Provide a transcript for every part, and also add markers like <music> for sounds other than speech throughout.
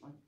One.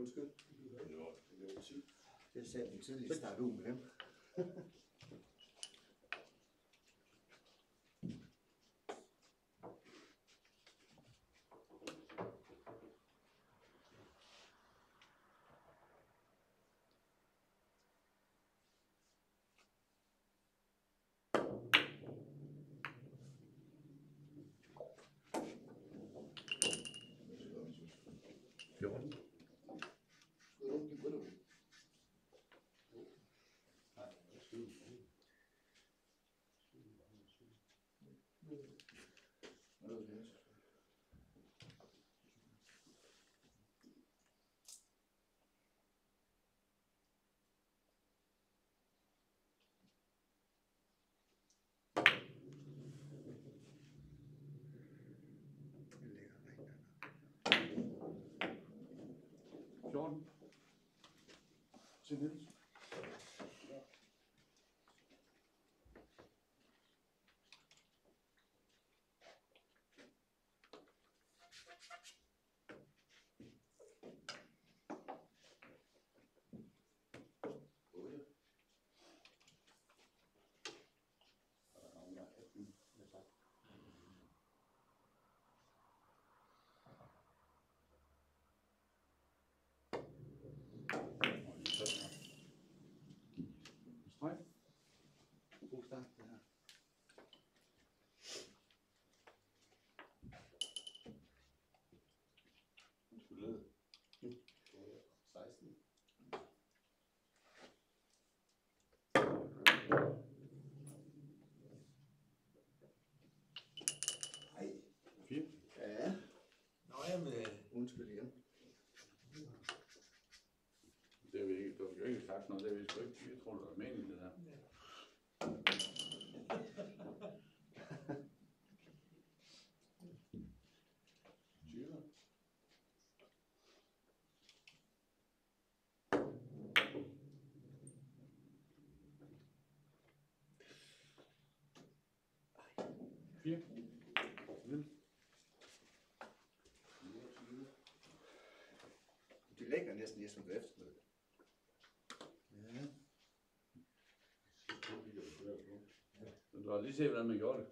Het goed? Ja. Ze zitten in het stadion, hè? Estados Unidos. Undskyld igen. Det har vi ikke, du har jo ikke sagt noget, det har vi sgu ikke. Jeg tror, det var meningen, det der. Tyve. Fire. Niels. De lægger næsten ligesom på eftermiddag. Ja. Men Du har lige set, hvordan man gjorde det.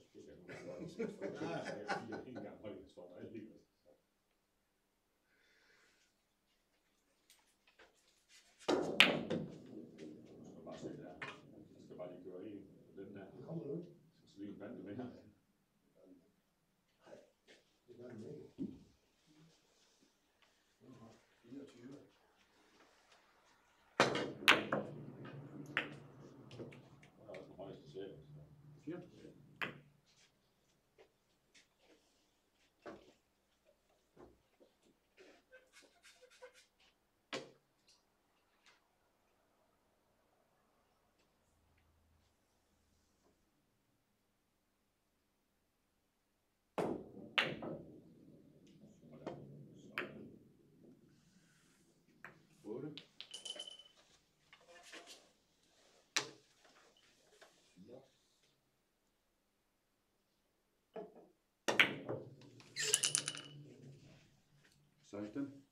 Seksten.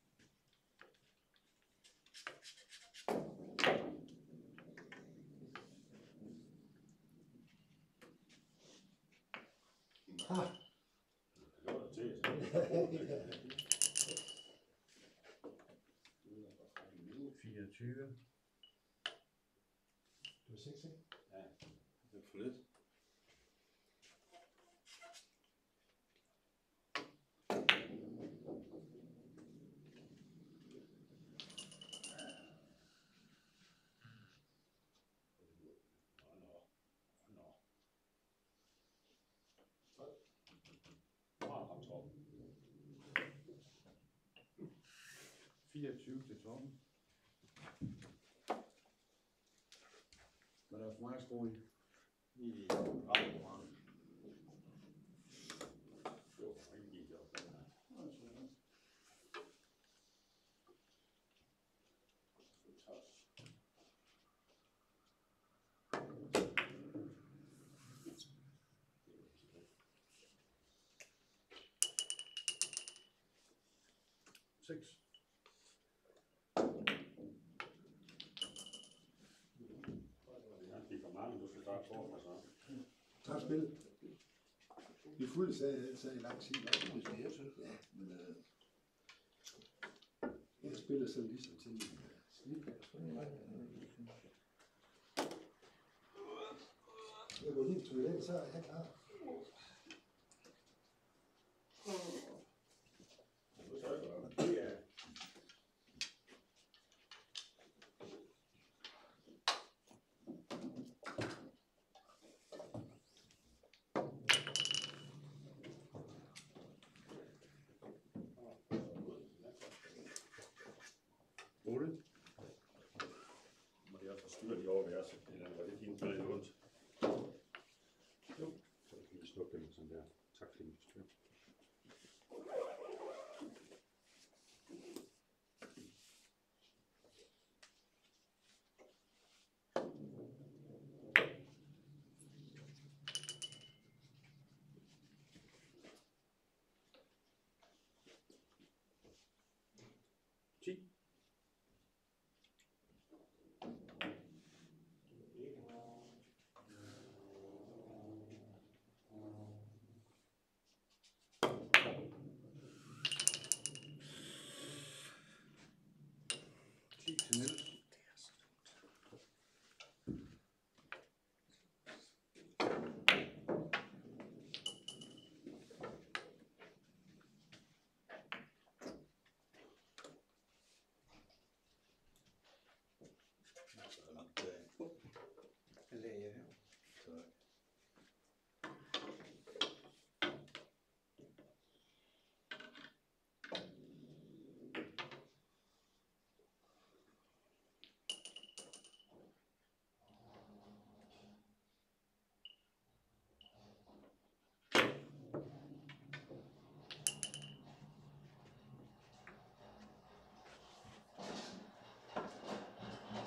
Fireogtyve. det var 6, ikke? Ja, det er for lidt. 24 til toppen. Men der er for meget skru i. I rammer. Jo, ikke lige op. Seks. Ja, det er for mange, du skal starte forfra så. Tak spil. Sagde, sagde i lang tid. Det er så. Ja, men øh, jeg spiller så ligesom til min snitplads. Jeg går lige til den, så er jeg klar. Matteo. Lei era?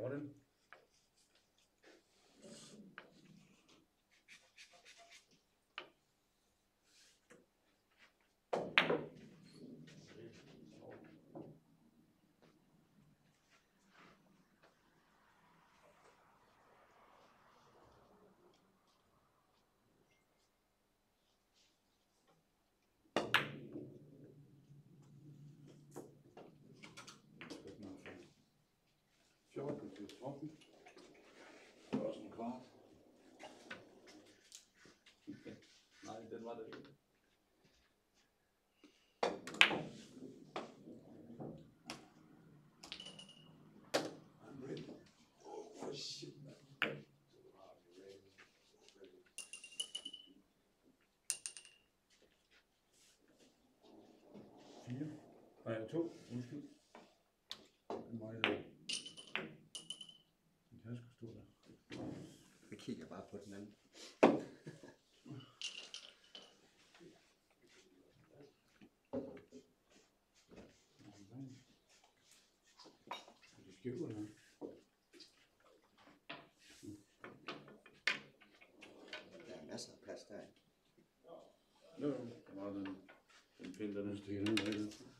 joining. Til toppen. Det også en kvart. Nej, den var det ikke. Nej, to. Undskyld. Den var jeg. Den kan sgu stå der. Jeg kigger bare på den anden. Er eller hvad? Der er masser af plads der. Jo, jo. Der var den, den pind, der stikker ned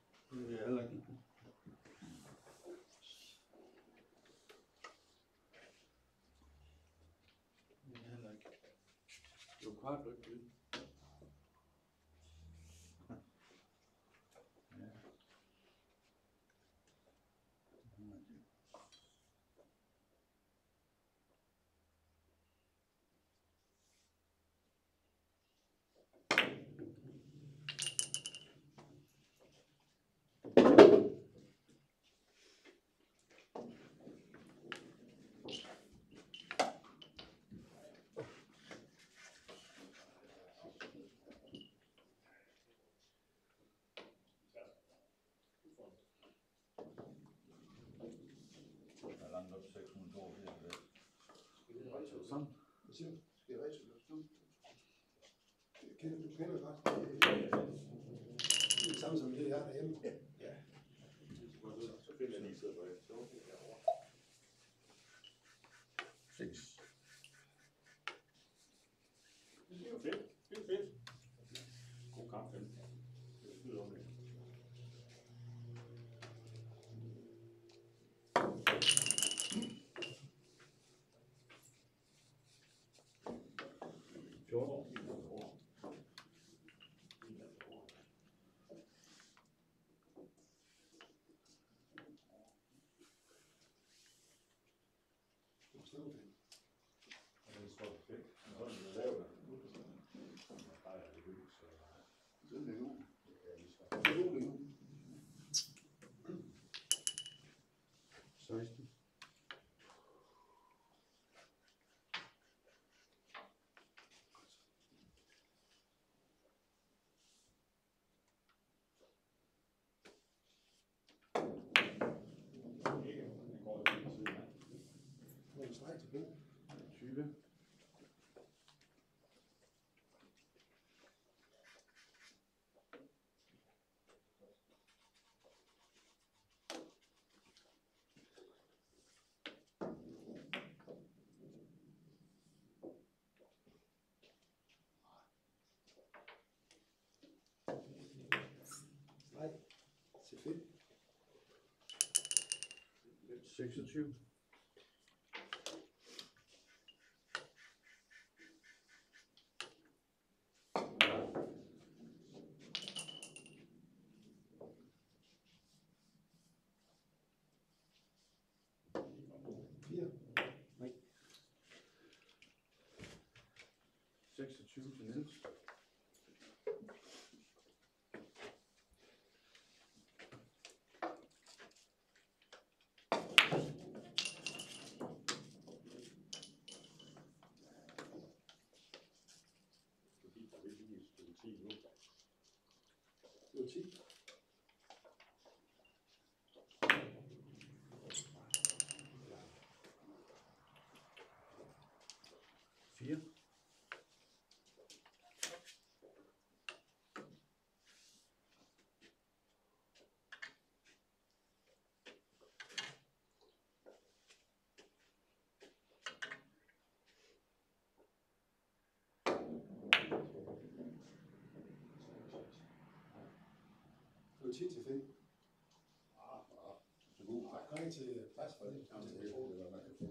Ein paar. 682 Sådan. Hvad siger du? building. And it's got. Six and shoot. Six and shoot an. 이노래七. blev tid til fem. Ah, ah. Så god. Nej, til øh, pres for det.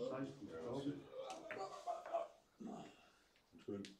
Das heißt, ich glaube. Und.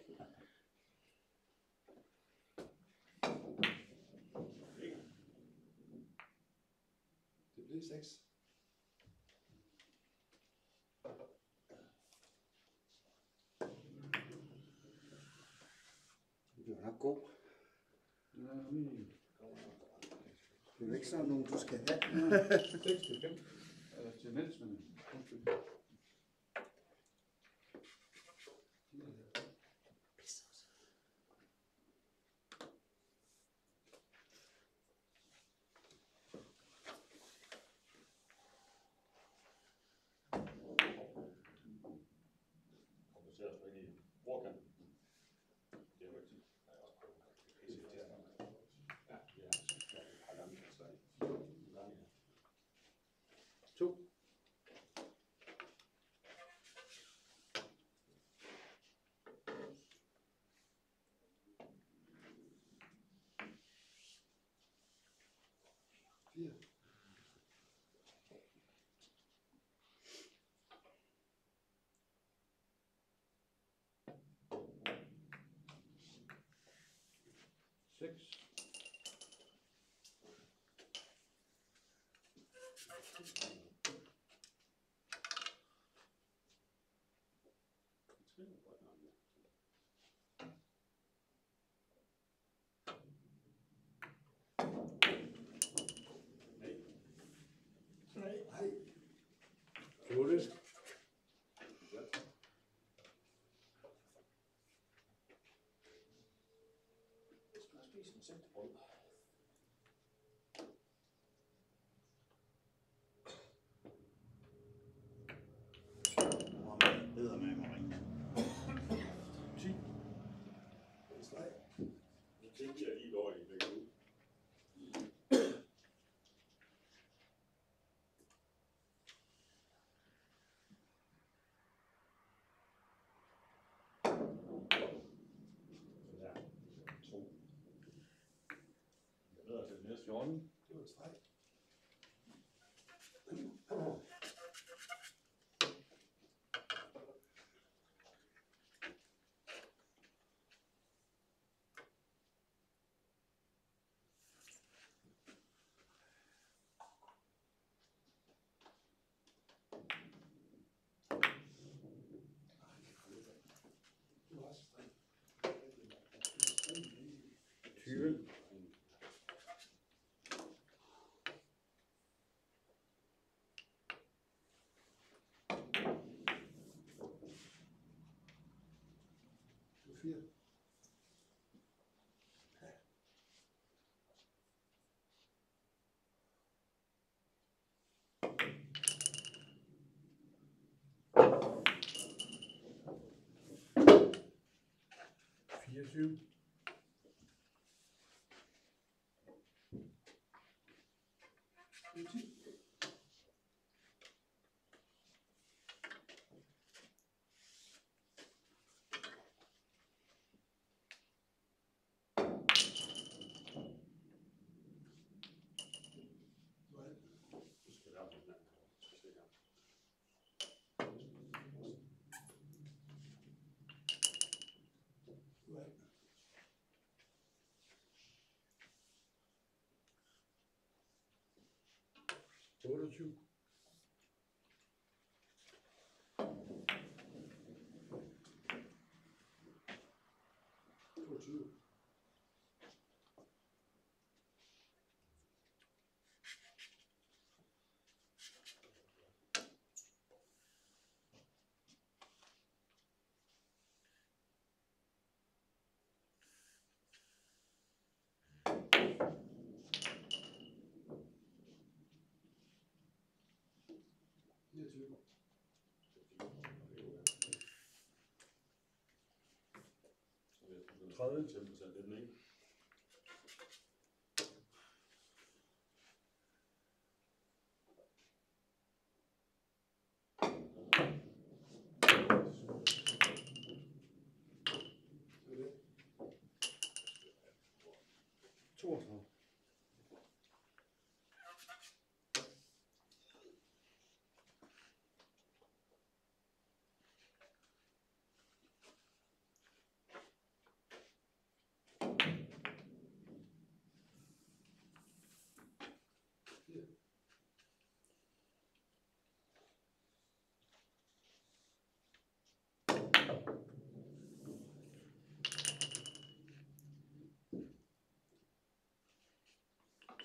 sådan nogle, du skal have. 6 til 5. Til mens. six, decent, point Yes, Jordan? Det var tre. issue. 什么就去30 til det er den ikke.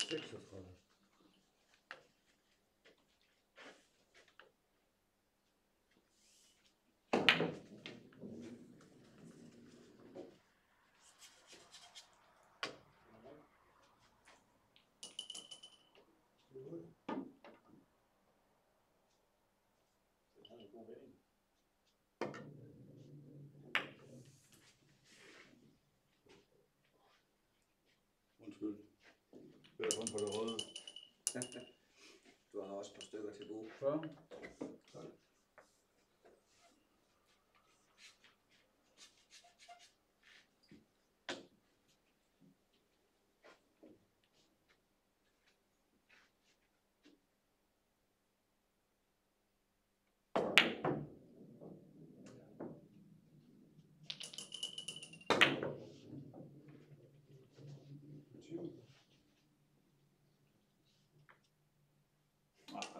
Nächste Frage. Und schön. Det er en god vending. Undskyld. Det er kun på det røde. <laughs> Du har også et par stykker til gode. 40.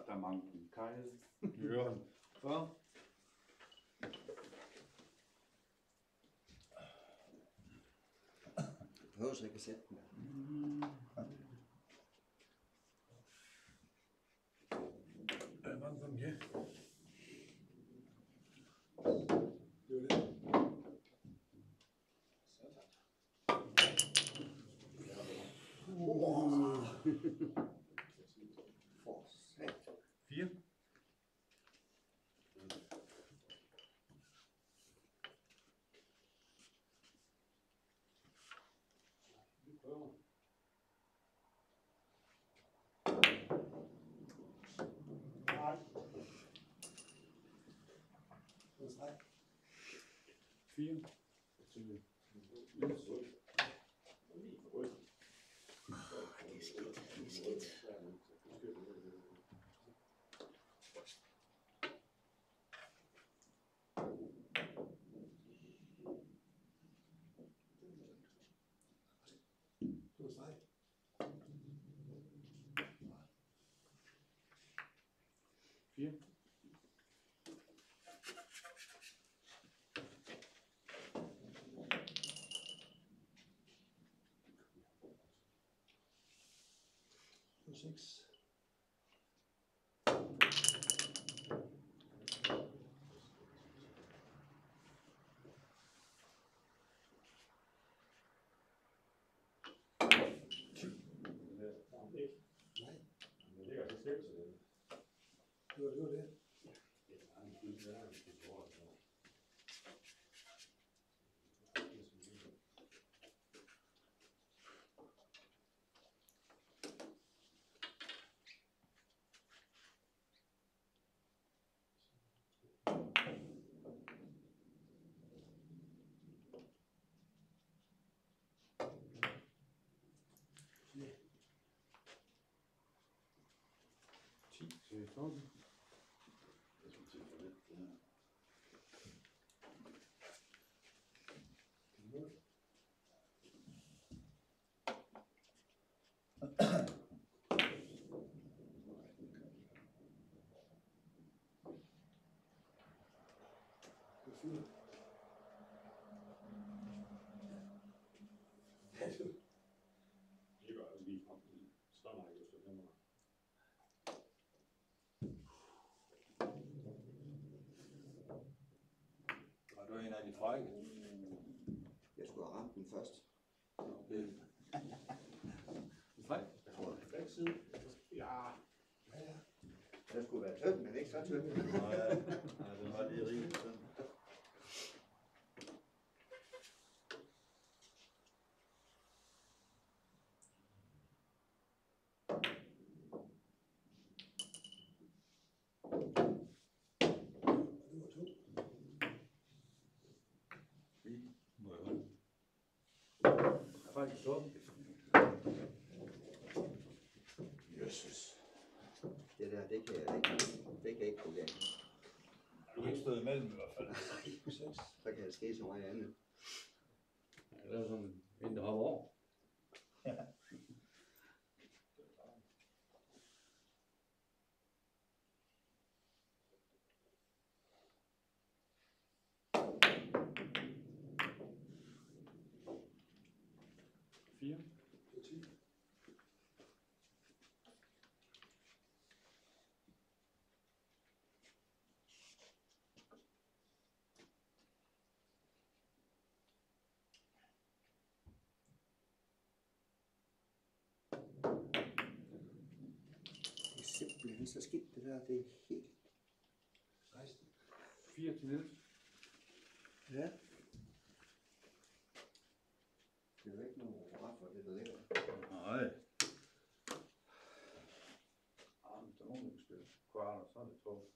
Aftermanken, keines. Ja. So. Hörst du Gesetz mehr? Äh, Wahnsinn, gell? Oh. <laughs> six. Good, good, yeah. ensemble. Du er en af de frække. Jeg skulle have ramt den først. Det. Nej. Jeg tror, det. Begge sider. Ja. Ja, ja. Den skulle være tynd, men ikke så tynd. Nej, ja, den var lige rigeligt sådan. Og det var to. Må jeg holde? Fejl Torben. Jesus. Det der, det kan jeg ikke. Det kan ikke gå galt. Du kan ikke stå imellem i hvert fald. Så kan det ske så meget andet. Ja, det er sådan en, der hopper over. Fire. Det var ti. Simpelthen så skidt det der, det er helt... 16. 4 til Niels. Ja. Det er jo ikke nogen ret for det, der ligger. Nej. Ah, hvis der er nogen, der vil spille kvarter, så er det to.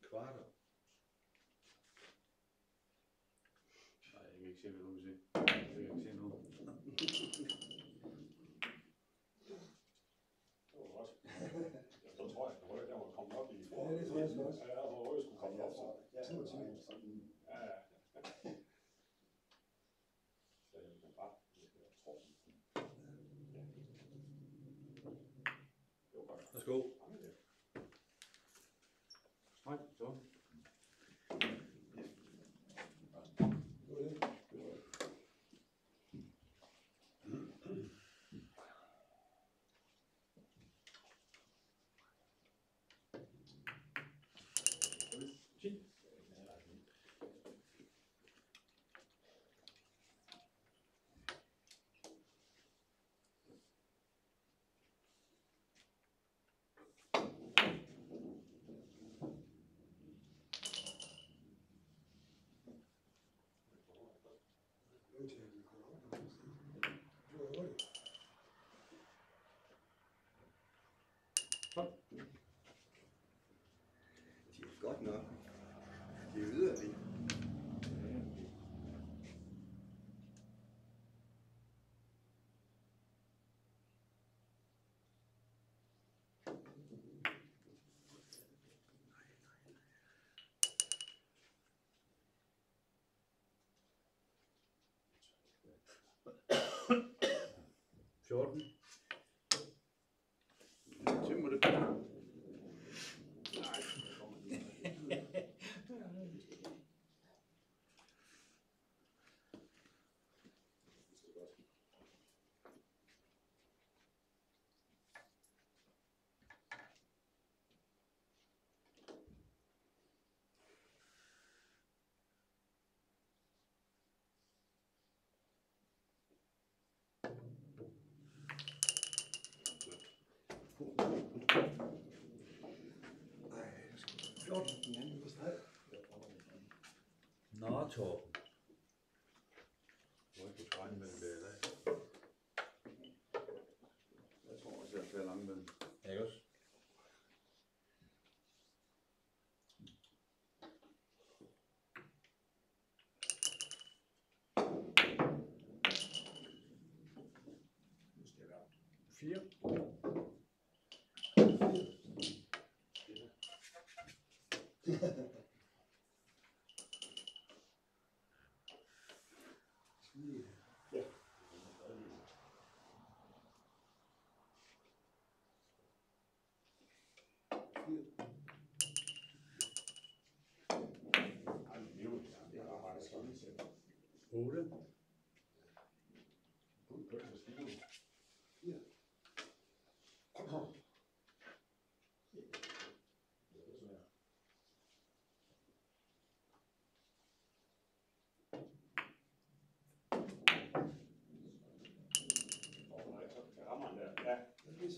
Kvarter. Nej, jeg kan ikke se, hvad du vil se. Jeg kan ikke se noget. Det var godt. Ja, så tror jeg, at Røge, der var kommet op i Ja, det tror jeg sgu også. Ja, tror, Røge skulle komme op. Ja, 22. Ja, ja. Så jeg kan bare, jeg tror. Ja. Det var godt. Værsgo. Mange det. Nej, så. Det var det. Nødt til at vi kommer op. Det var hurtigt. De er godt nok. De er yderlige. Jordan. Nå, Torben. Du har ikke kunnet regne med det i dag. Jeg tror også, jeg er langt med den. Ikke også? Skal. Fire. Ordet.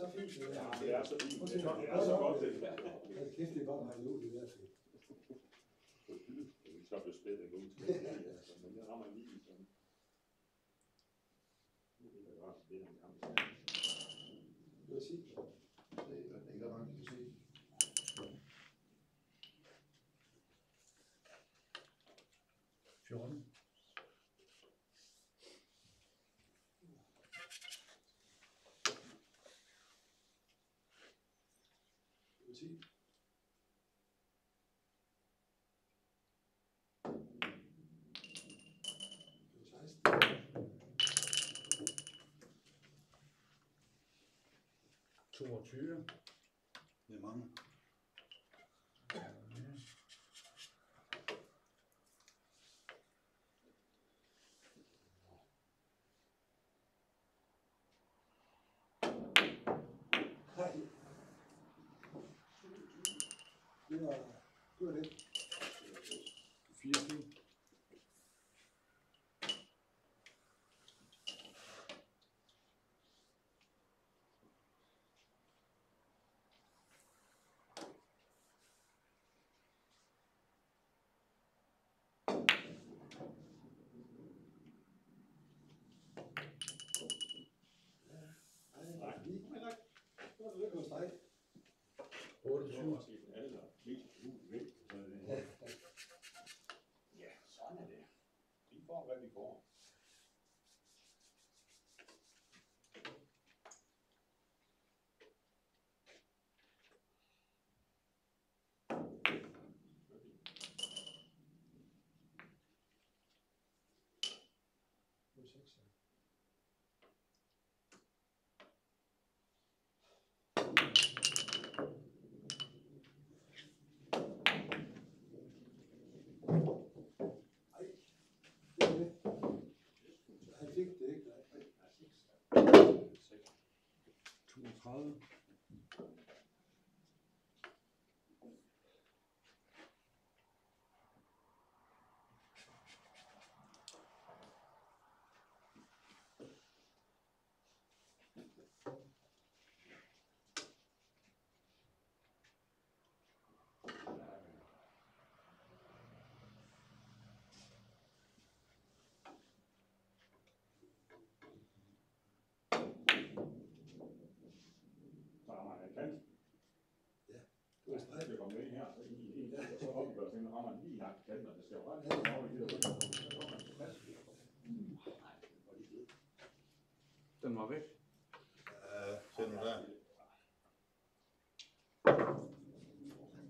Så fint, det ja, der. det er så fint. Det er, det er så godt, det er. Kæft, det er bare meget ud, det der. fint. Så blev spillet ud til. Altså, Men det rammer lige sådan. Vil jeg gøre det en gang. 我去，你忙。嗨，个，two, Opposed? Rammer han lige kanten, og det skal jo ret. Ja. Så holder vi det. Den var væk. Ja, se nu der.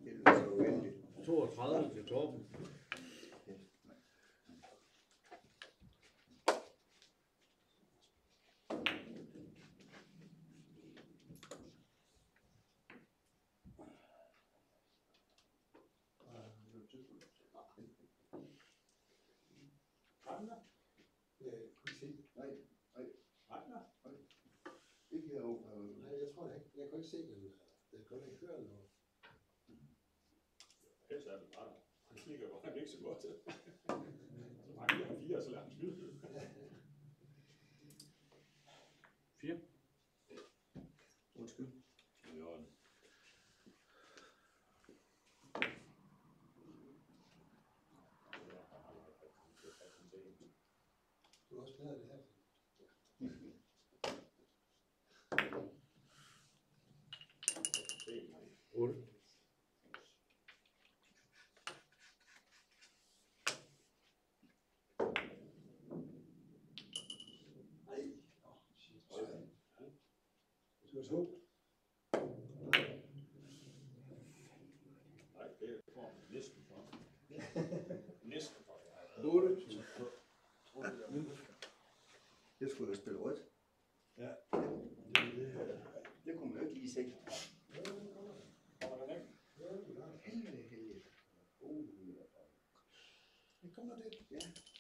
Det er så uendeligt. 32 til Torben. Retten der? Øh, politik. Nej, Retten der? ikke herovre. Nej, jeg tror det ikke. Se den. Øh, det Jeg kunne ikke høre noget. Helst er det bare. Han kigger bare ikke så godt. <laughs> Så mange har fire, så langt.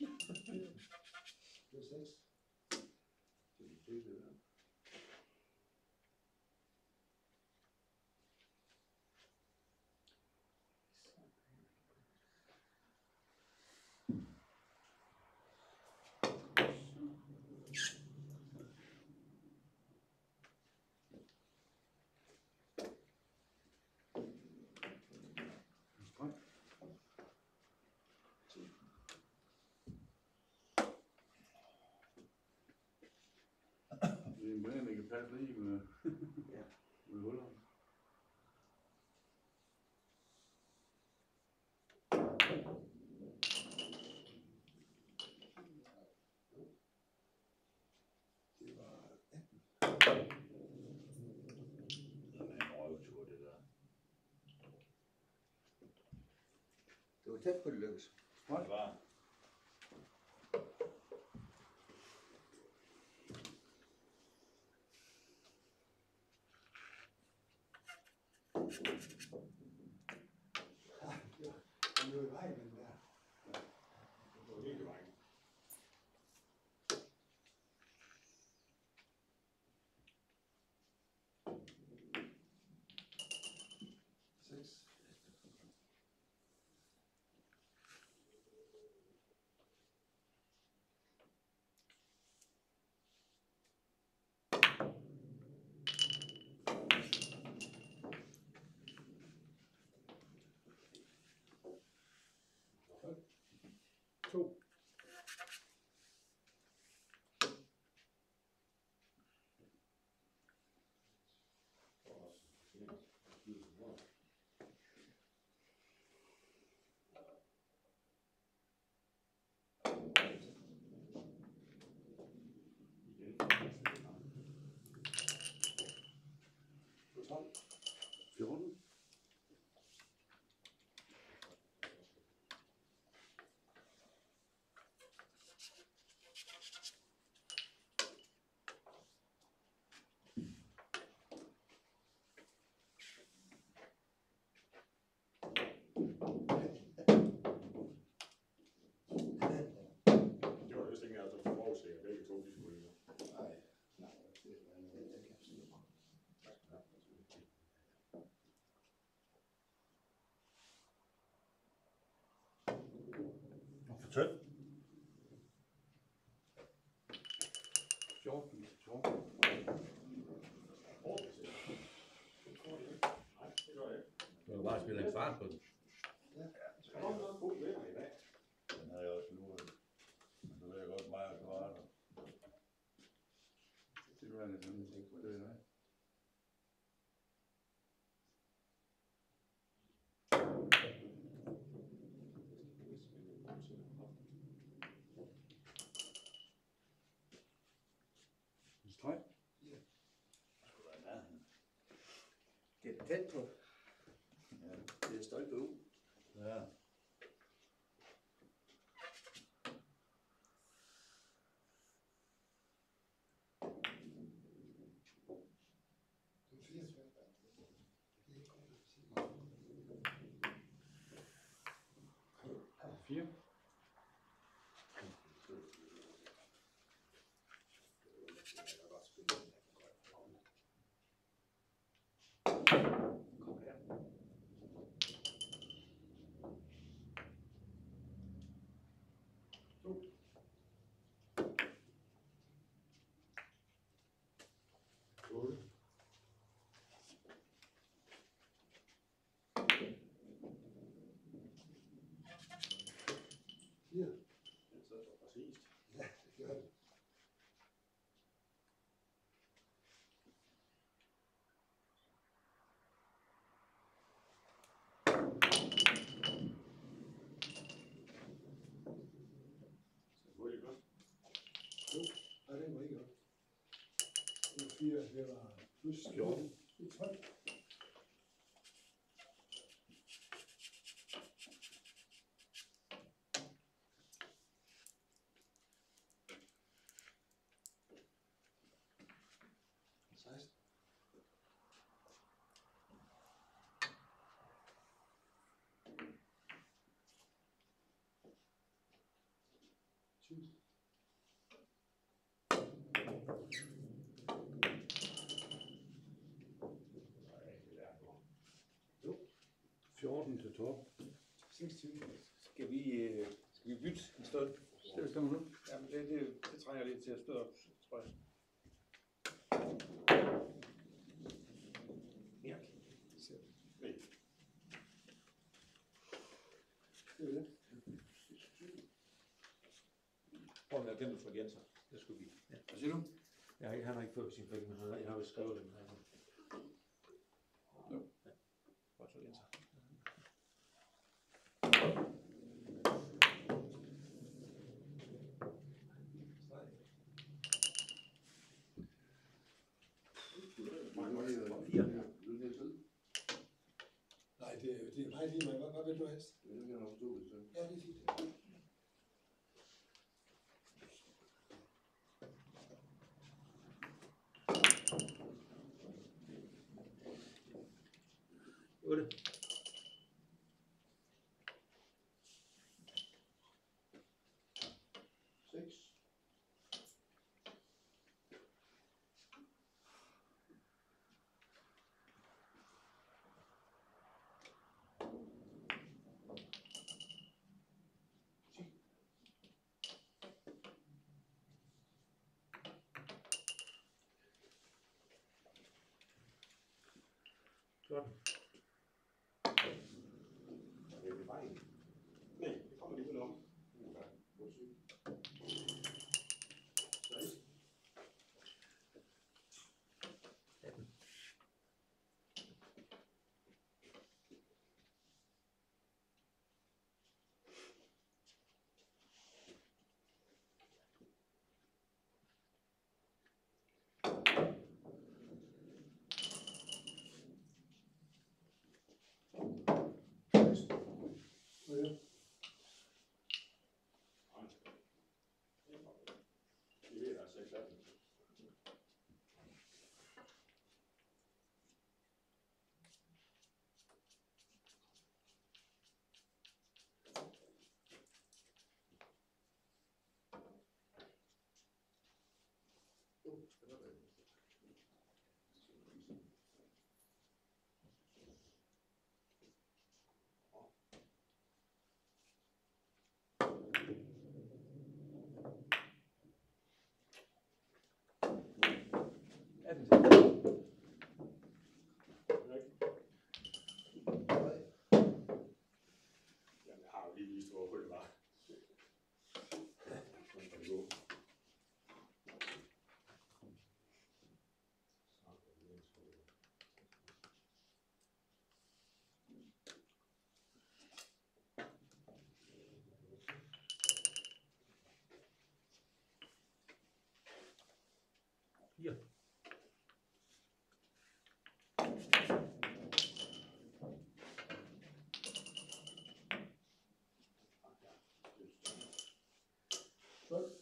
Thank <laughs> you. Det er imponerende, at det kan passe lige med, <laughs> Ja. med hullerne. Det var Den er en røvtur, det der. Det var tæt på det lykkes. Det var. tæt på. Ja. Det er stolpe ud. Ja. Fire. Lord. det var plus 14. Torben. 26. Skal vi øh, Imagine my, my bedroom is Claro. Ele vai. Ja. Det er altså ikke Edmonton. Sure.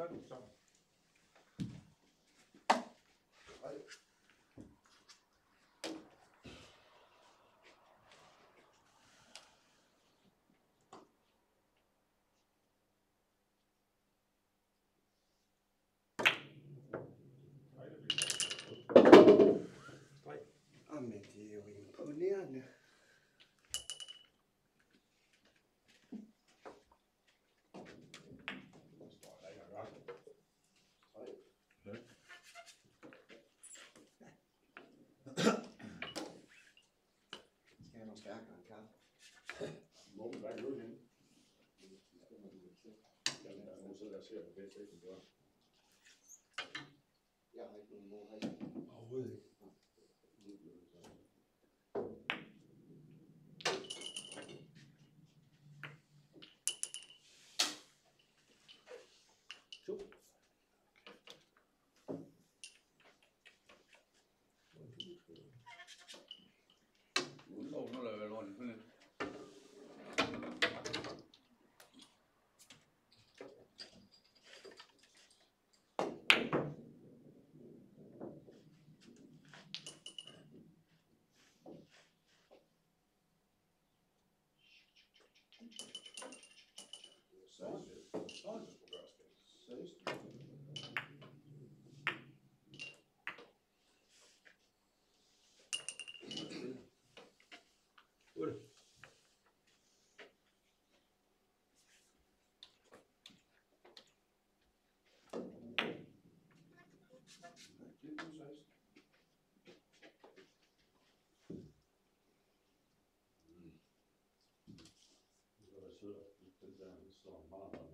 study, so. Jeg noget stærkere end kaffe? Må man drikke øl henne? Jamen, der er nogen der og ser på bedst, ikke? Jeg har ikke nogen mål her. Overhovedet ikke. Sexto. Sexto. Sexto. Ora. Aqui no sexto. Agora, senhora. so, uh,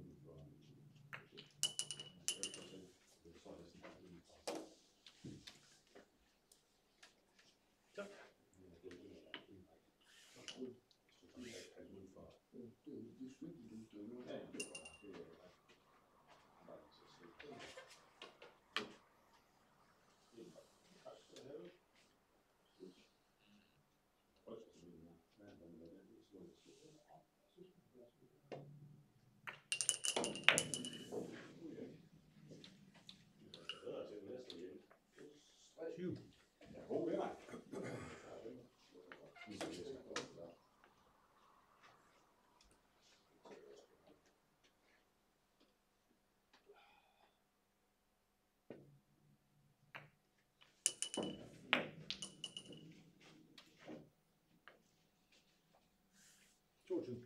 точен.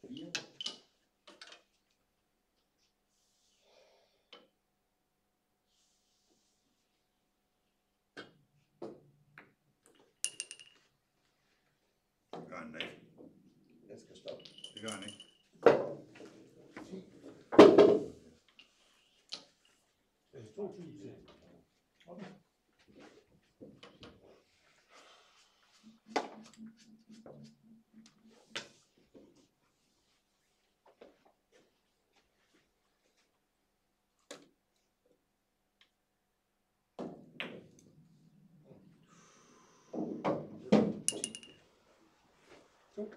Fire. Det gør han da ikke. Den skal stoppe. Det gør han ikke. Det er 2.000. 쭉.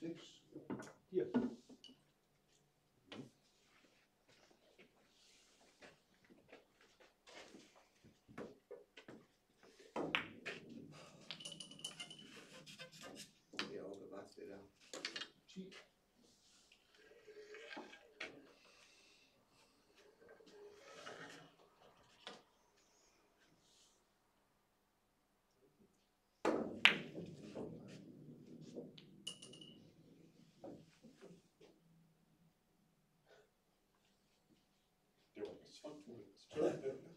six? Yes. Talk to.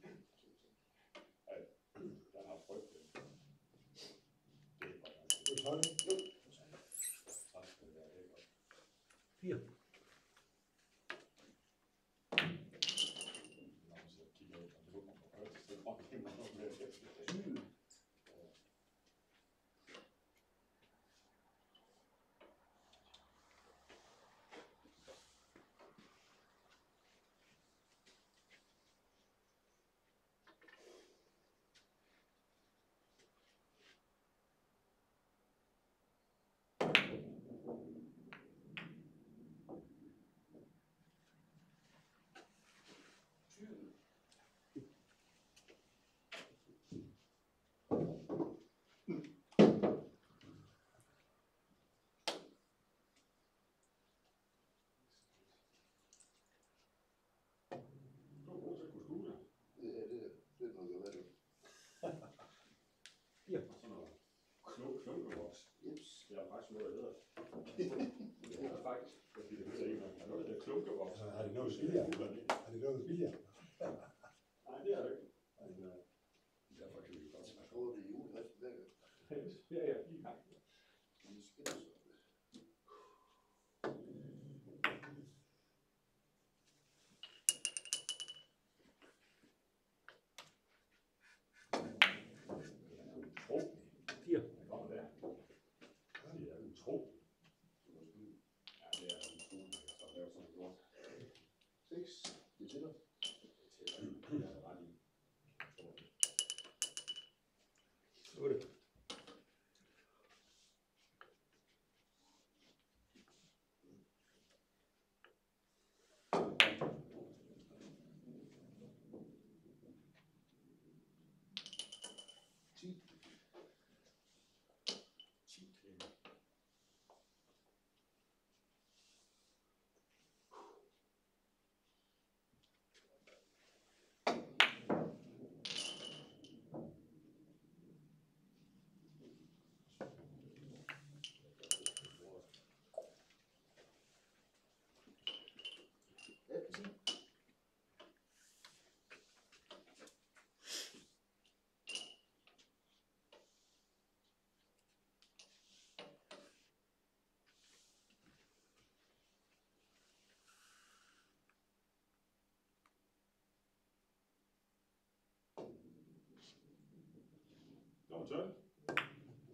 John.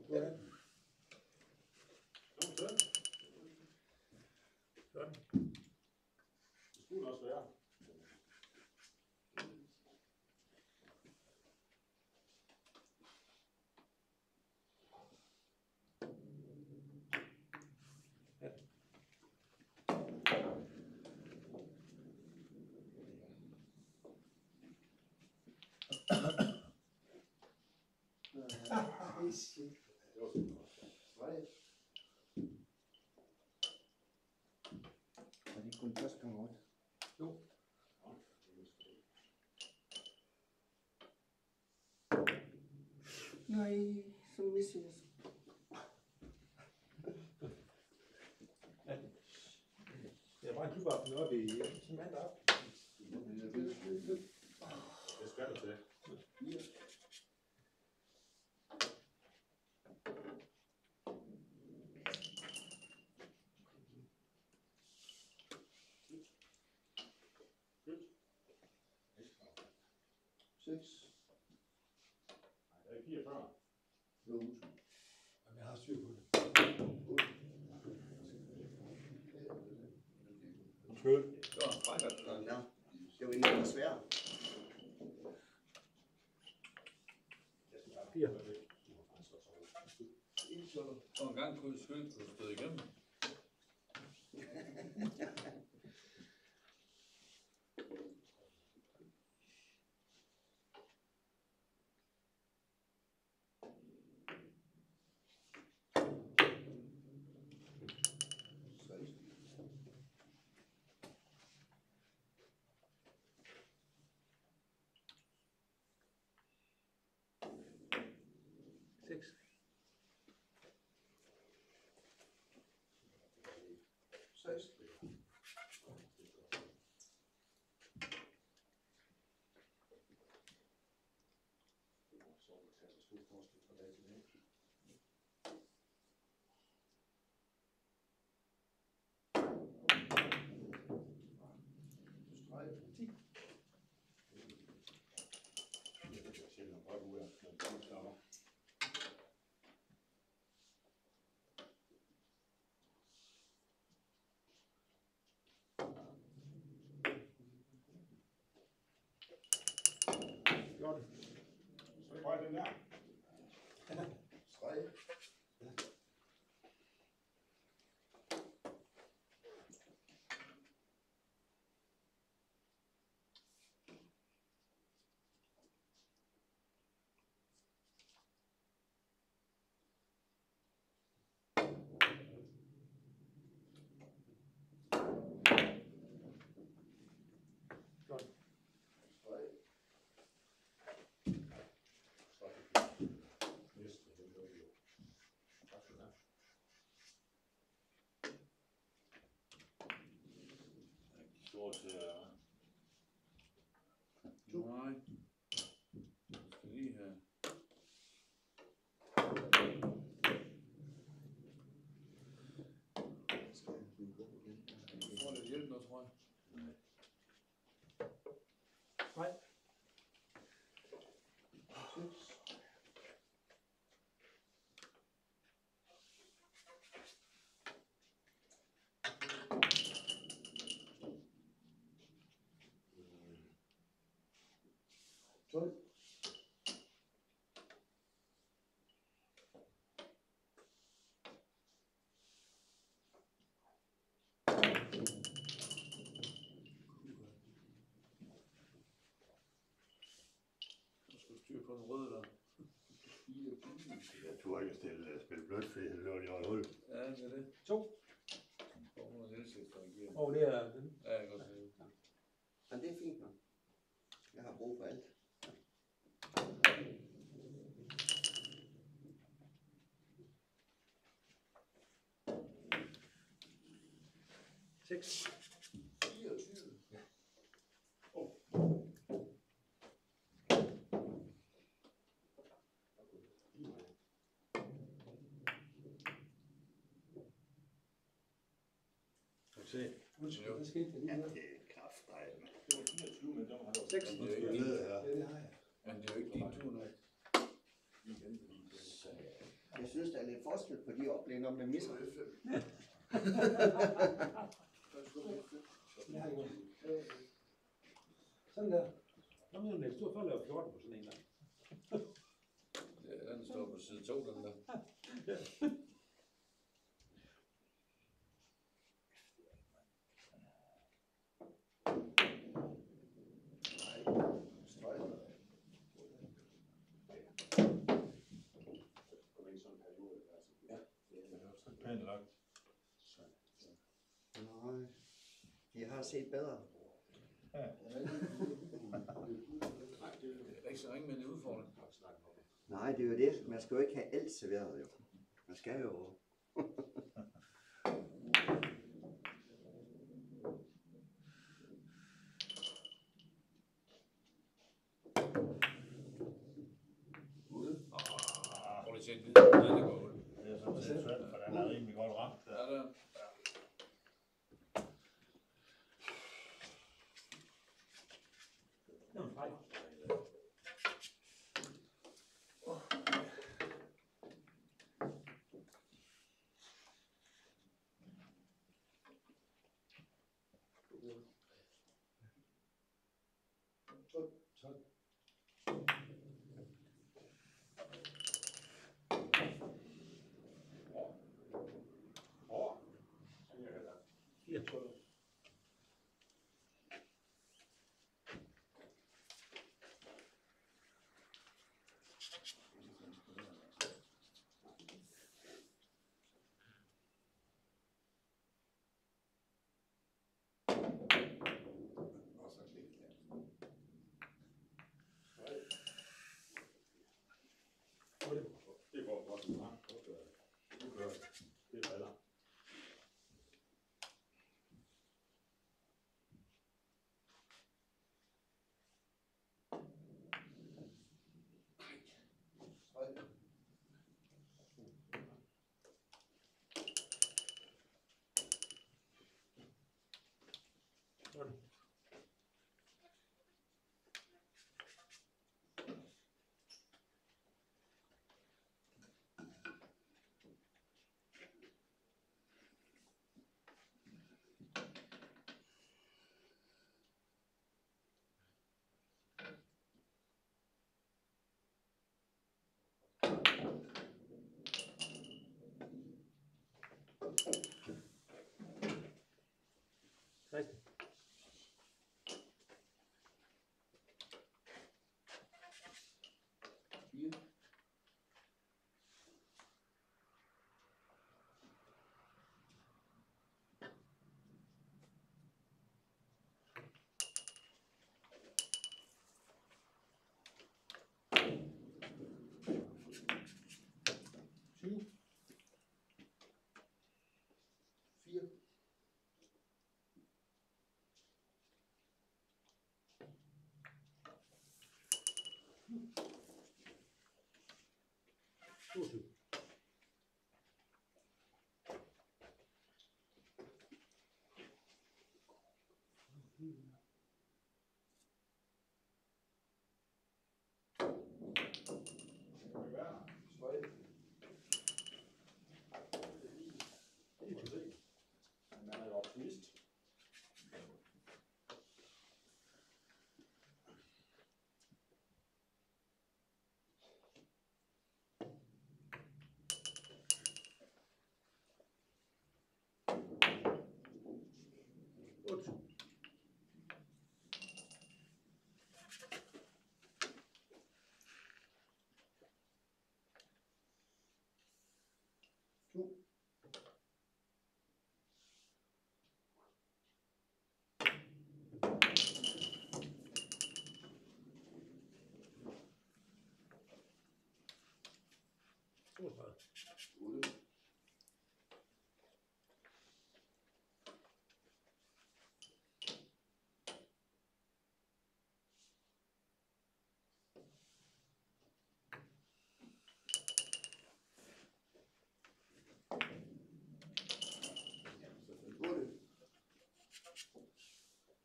Go ahead. conhecido. Vai. Vai encontrar as canotas. Eu. Noi sunt misiuni. Der war überhaupt nur wie ich meine darf. 6. Nej, der er 44. Logen. Jamen, jeg har styr på det. Undskyld. Det var en fejl, ja. Det var en, der var svær. Jeg skal bare 44. Og en gang kunne skynde six. Six. so why deny? Lord, yeah. Der. jeg turde ikke stille, at spille blødt, fordi han lå i over et hul. Ja, det er det. To. Hvor oh, det er den. Ja, jeg kan godt se Ja. Men det er fint nok. Jeg har brug for alt. Seks. 24. Skal vi se. Undskyld, hvad skete der lige Ja, der? det er kraftdrejet, mand. Det var 24, men der var der Seks. Men det er jo Jeg ikke din, ja. Ja, det har jeg. men det er jo ikke din tur nu. er Jeg synes, der er lidt forskel på de oplæg, når man misser. Har. <laughs> Sådan der. Nå, men det stod for at lave 14 på sådan en der. Ja, den står på side 2, den der. <laughs> Streg. kommer ind i sådan en periode. Altså. Ja. Men det var så pænt lagt. Nej, de har set bedre. Det er ikke så ringe med en udfordring. Nej, det er jo det. Man skal jo ikke have alt serveret, jo. Man skal jo... Thank you. Jordan. どうする？От. Ну,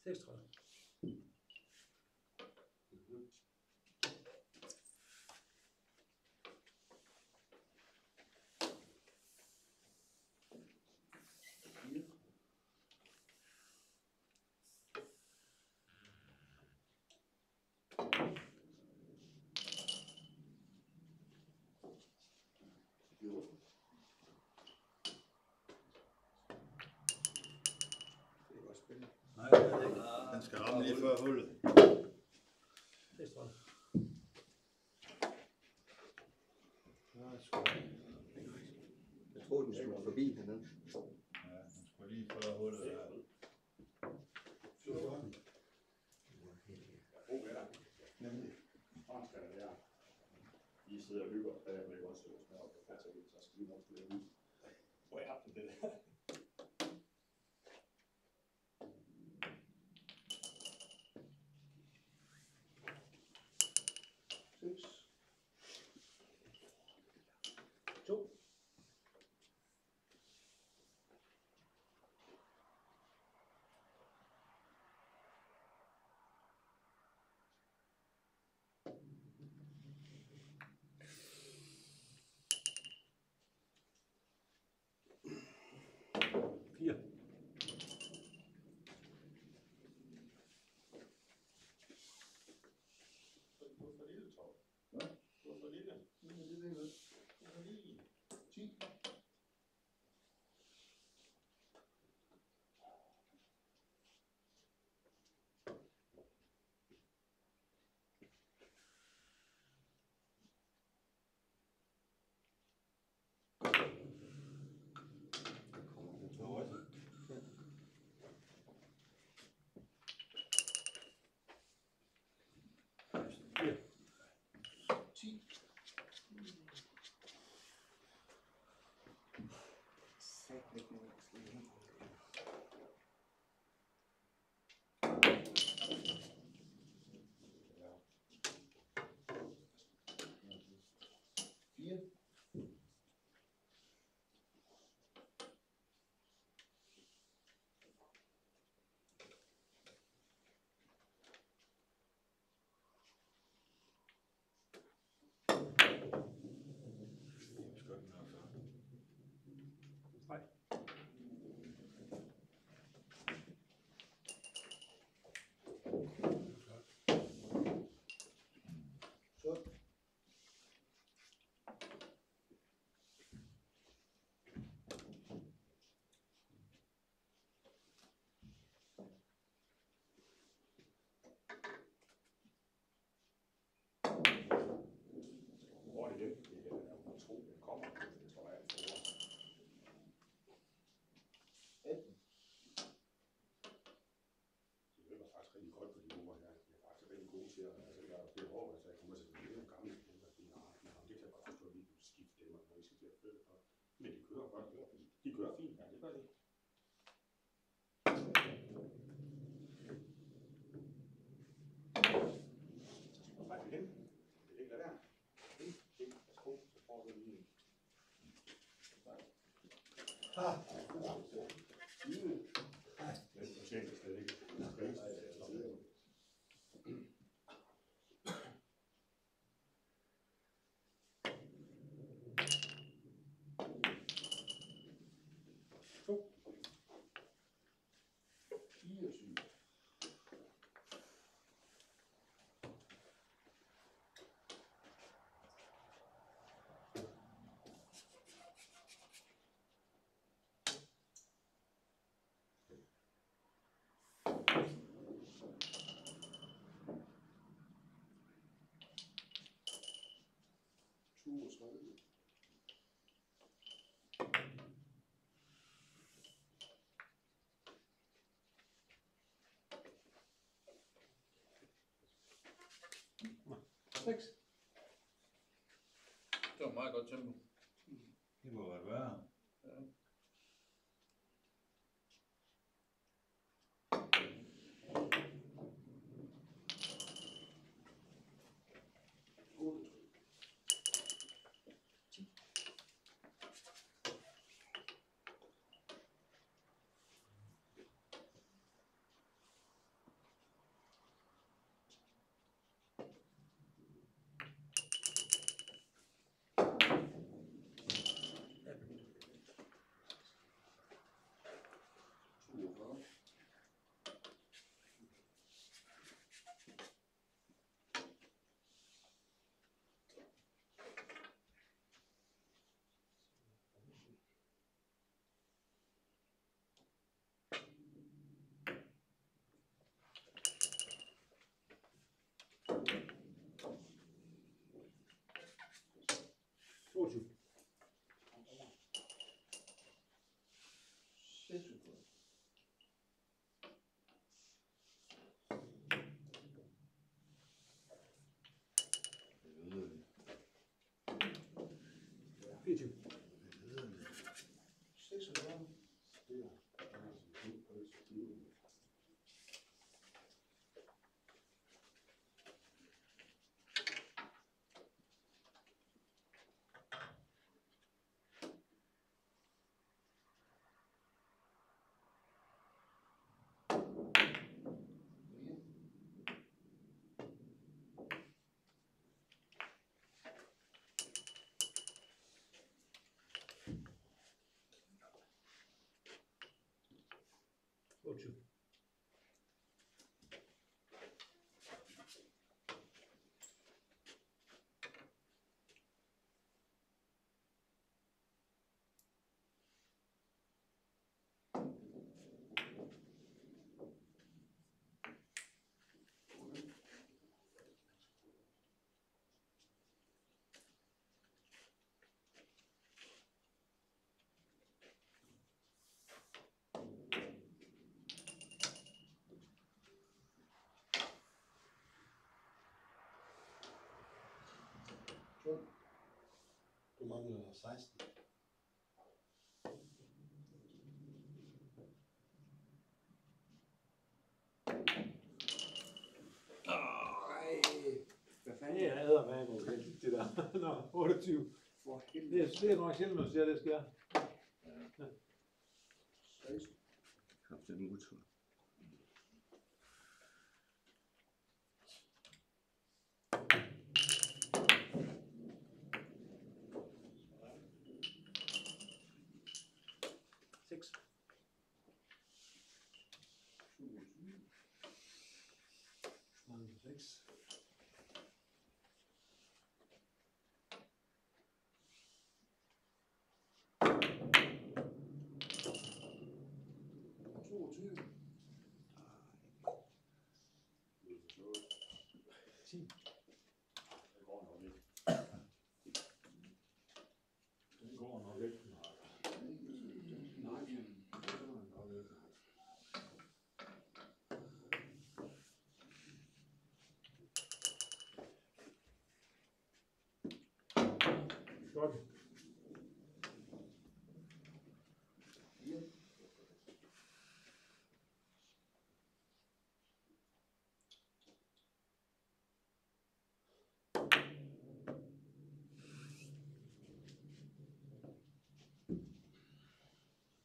C'est extraordinaire. Thank you. Den skal ramme lige før hullet. Seksogtredive. Ja, sgu. Jeg troede, den skulle forbi hinanden. Ja, den skulle lige før hullet. Ja. Nemlig. Sådan skal det være. I sidder og hygger, og jeg vil også op på plads, så skal vi nok spille ud. Hvor jeg har det der. 32. Seks. Det var meget godt tempo. Det må være værre. Ocho. Pięciu. Outro. 12. Du mangler 16. fanden ja, æder med en det der. <laughs> Nå, 28. For helvede. Det, er, det er nok sjældent, man siger, det sker. Ja. 16. Kaptajn Utsund. Frage.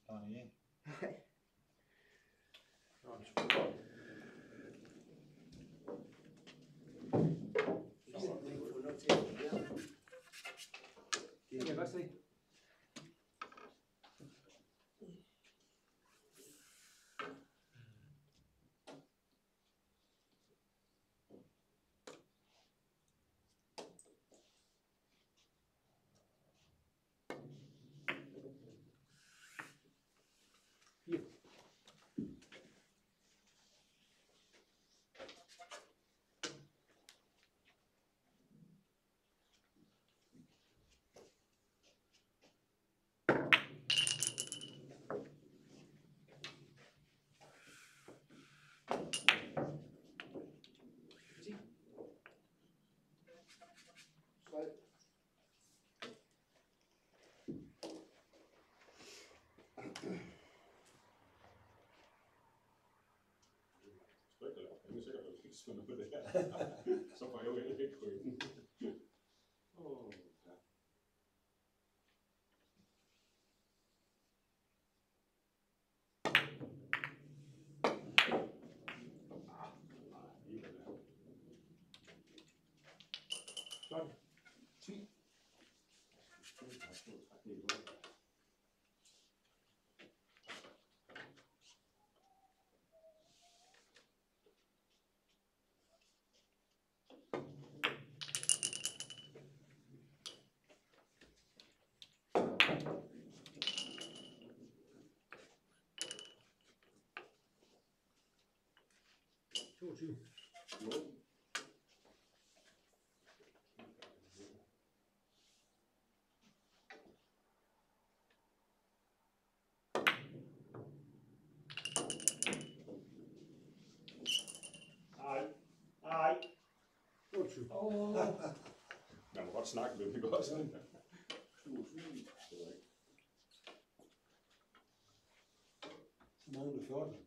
아니. aceito. så nu det <laughs> så får jeg jo ikke rykken. 22. Oh. Man må godt snakke med dem, ikke også? Det Så mangler du 14.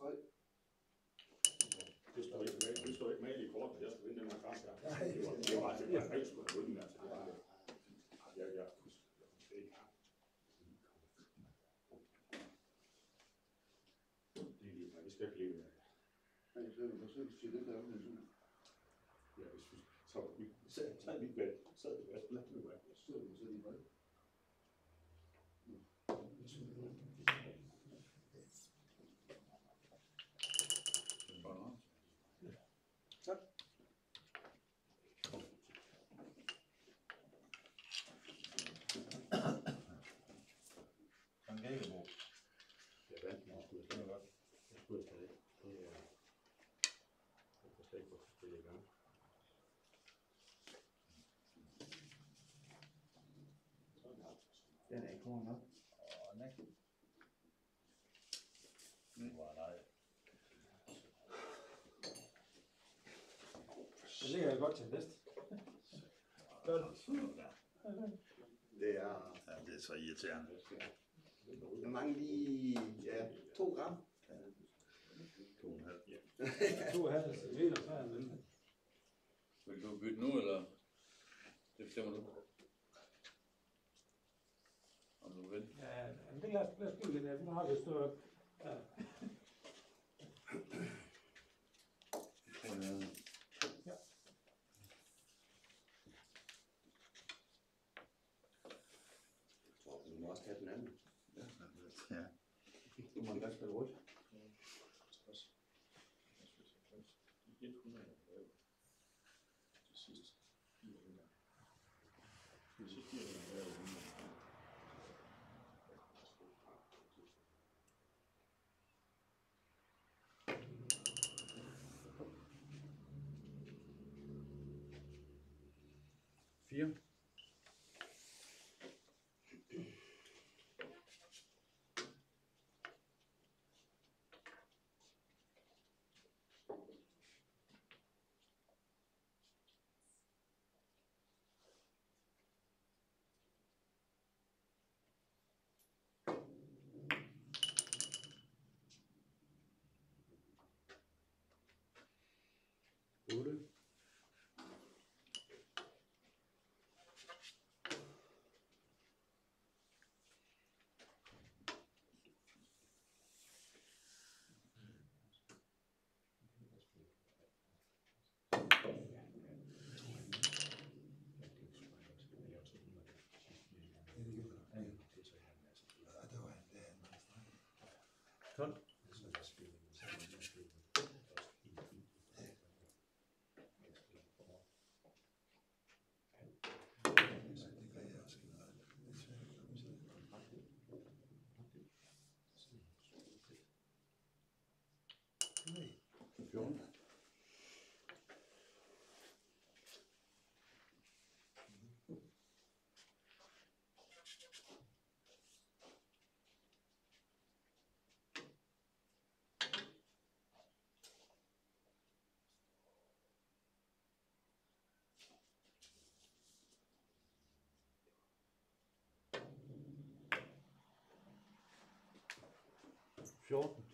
Nej. Det står ikke med, det står ikke med i kortene, jeg skulle vinde den her kamp her. Det var, det var, det var, jeg skulle have vundet, altså. Det var, ja, ja. Det er lige, vi skal ikke leve af. Ja, jeg sagde, forsøg at sige det der om det nu. Ja, hvis vi, så vi, så vi, så vi, så vi, så vi, så så vi, så så vi, så with it. Yeah. Take a look at it again. Den är kvar va? Ja, den är kvar. Det ligger godt til er... Ja, gram. <laughs> To halv centimeter, er vel. Vil du bytte nu, eller? Det bestemmer du. Om du vil. Ja, men det lad os, lad os give det der. Nu har vi et stykke. Ja. Er... Jeg tror, vi må også tage den anden. Ja. Du må gerne spille rødt. 8. Tolv. concurrent. Sure, it's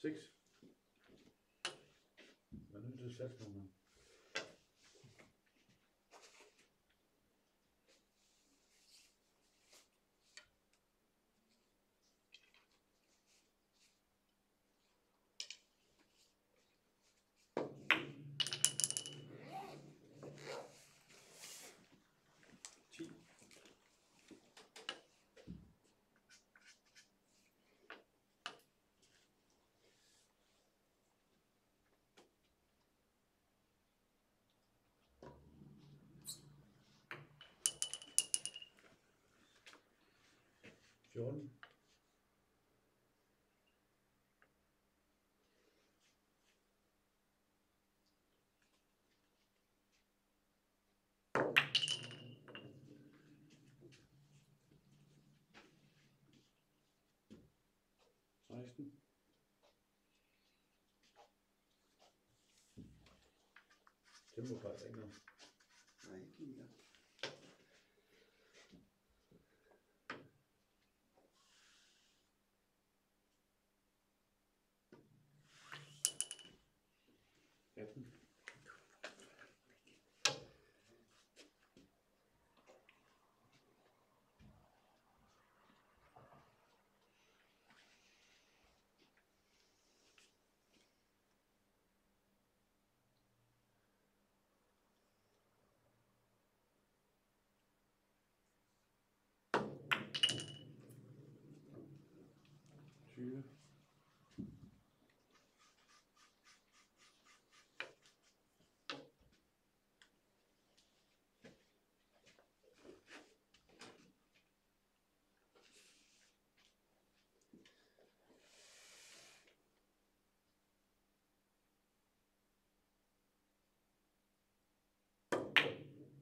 Six. Wanneer is zes? John. Reichten. Tempo war enger. Nein, ging ja. Thank you.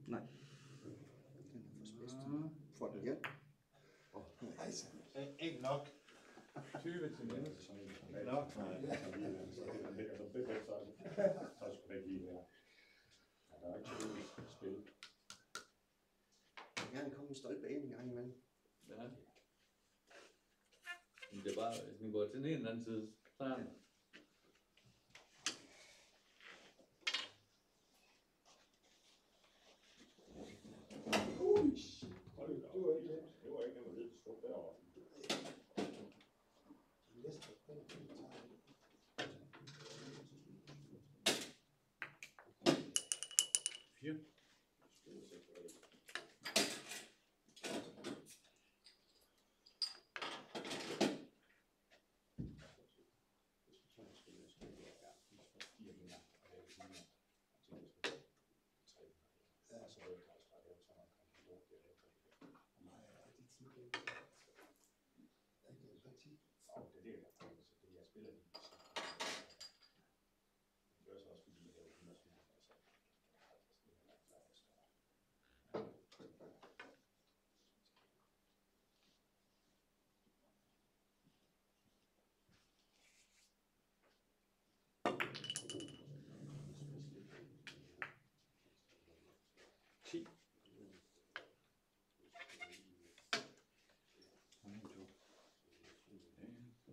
Nej. Den er for spids. For den. Nej, så. Ikke nok. 20 til Niels. Nok. Så det er begge så er det. Så da ikke lige her. Ja, Der er ikke så meget spil. Der kan gerne komme en stolpe ind en gang imellem. Ja. Men det er bare, hvis man går til den ene eller anden side, så er den. Hold da op. Det var ikke noget lidt stort derovre. Næste, den er fint, tager jeg. Fire. Nej, er det ti, det er- Er ikke det, så ti? Ti.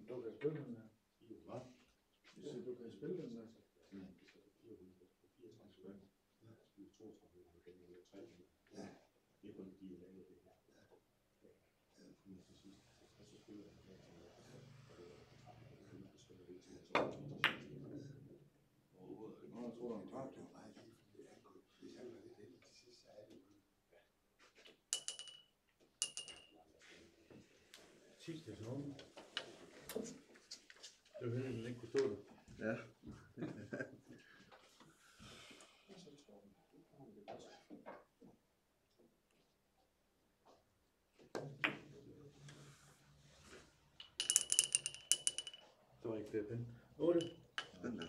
Du kan spille den der. Hvad? Du siger, du kan spille den der. Nå, jeg tror, han tager Det var meget lige, fordi han kunne, hvis han var lidt heldig til sidst, så er det Sidste 10 Tippin. Order. Ben de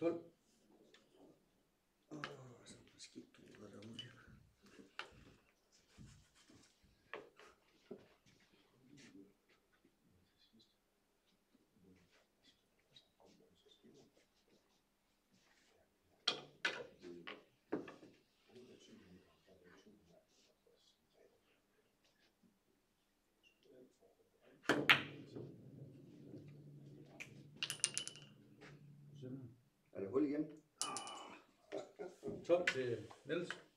o. Er der hul igen? 12 til Niels.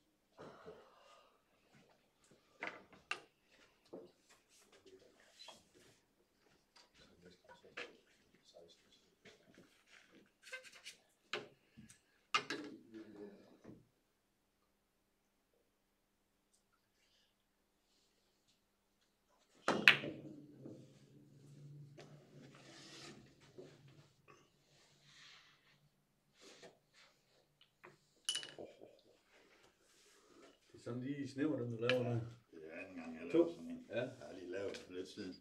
sådan lige snæver, den du laver der? Ja, en gang jeg lavede to. sådan en. Ja. Jeg har lige lavet for lidt siden.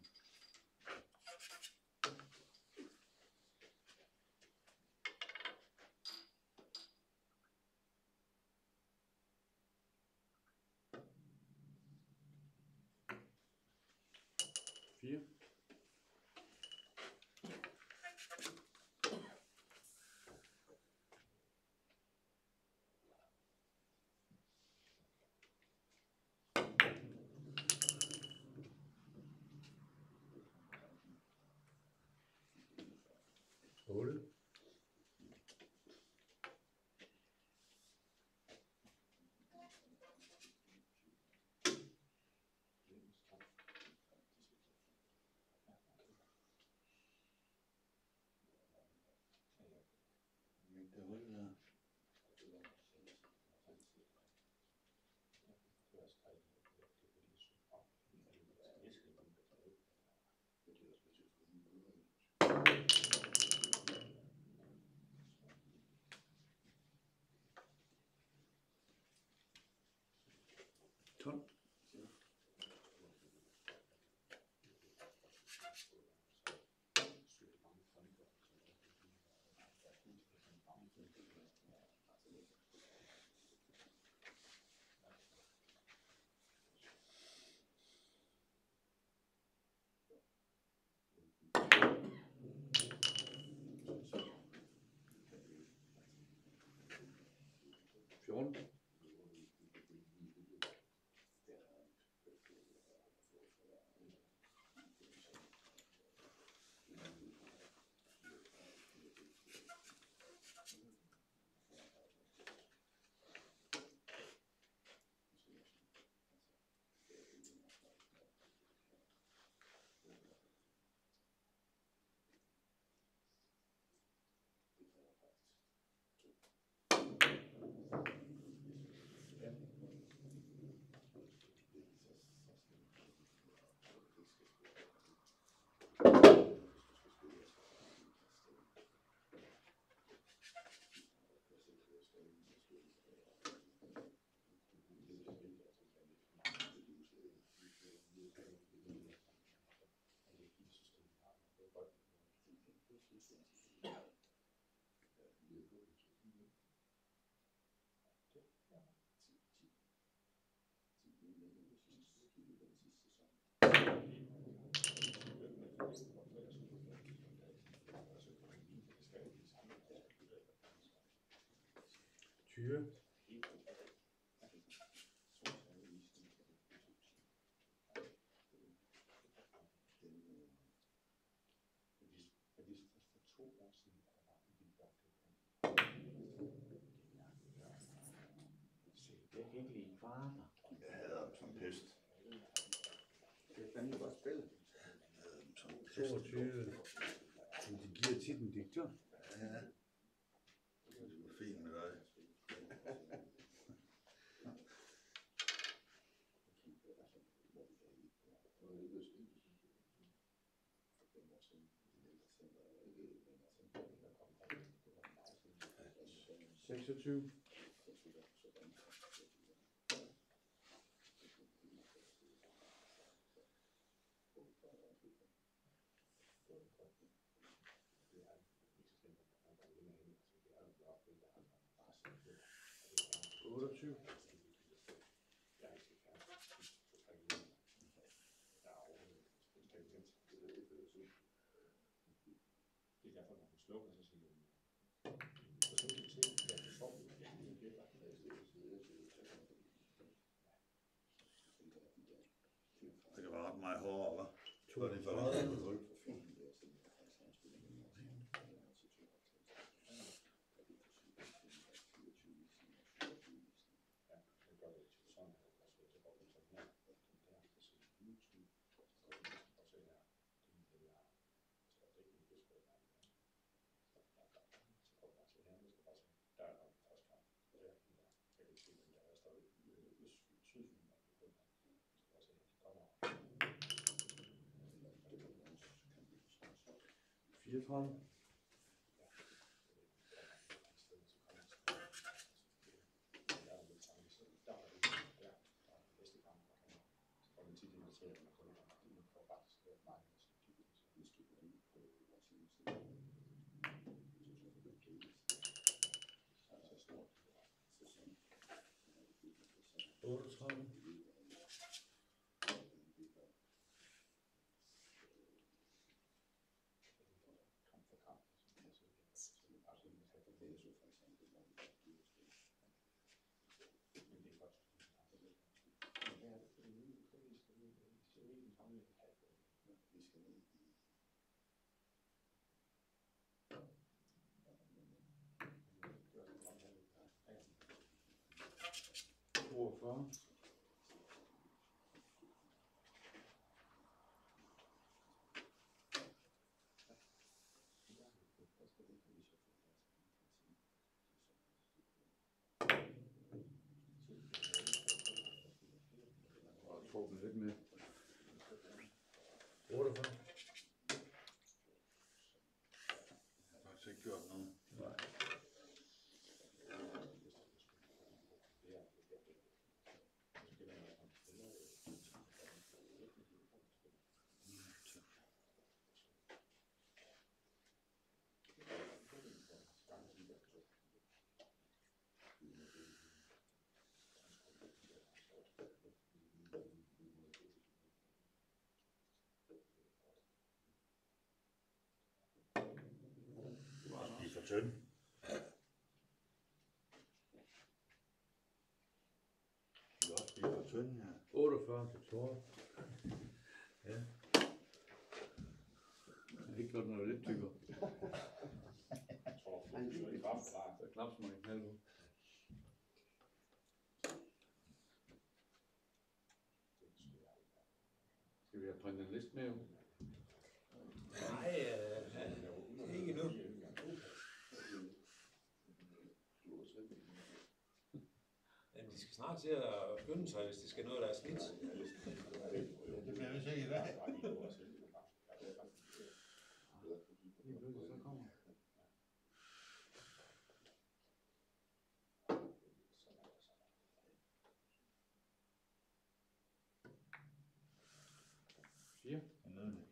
tun. Führung. Tyre. Jeg hader dem som pest. Det er fandme godt spillet. 22. Men de giver tit en diktør. 26. Otteogtyve. Det er derfor, man kan slukke. Altså. my hall. Twenty-five was 34. Otteogtredive. Hvorfor? De er det er også blive her. 48 til Thor. Ja. Jeg ikke gjort noget lidt tykkere. Jeg tror, det er kraft, Så knap som en halv. Skal vi have printet en liste med? ud? Nej, øh, ikke nu. Men de skal snart til at skynde sig, hvis de skal nå deres snit. Det bliver vist ikke i dag. Lige pludselig så kommer. Fire. Han er det.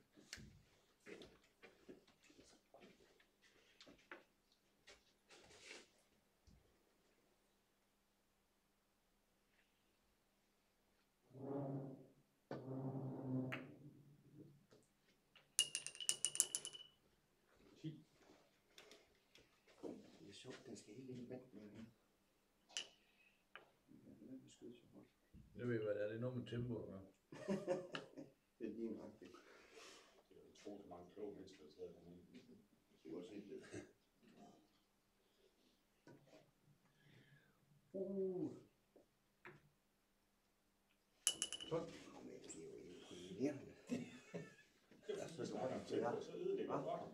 Det er sjovt, den skal helt ind i vand med den. Er så godt. Jeg ved, hvad det er. Det er noget med tempo. Ja. <laughs> Det er din ret. Det Det er utroligt mange kloge mennesker, der sidder dernede. er også helt det. Uh. Wow.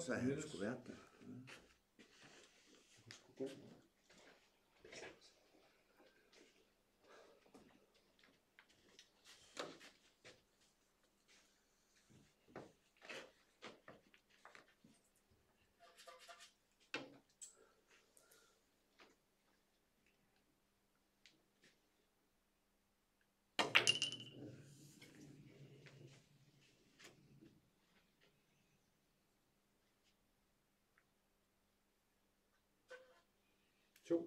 nossa é descoberta Né? trúc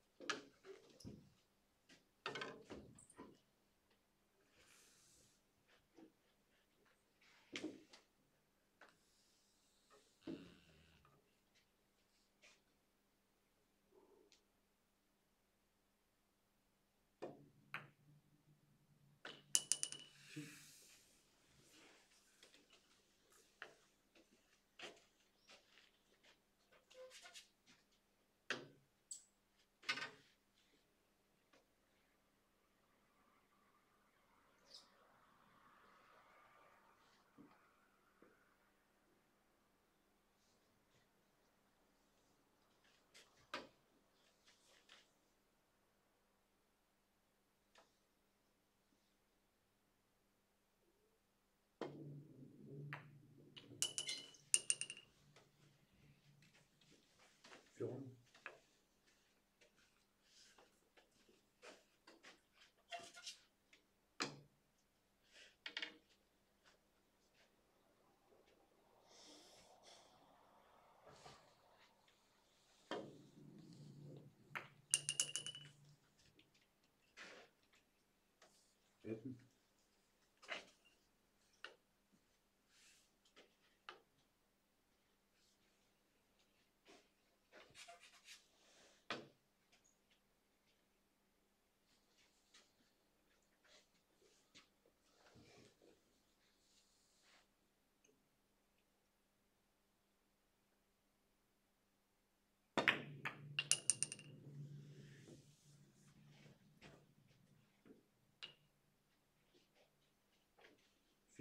Essen?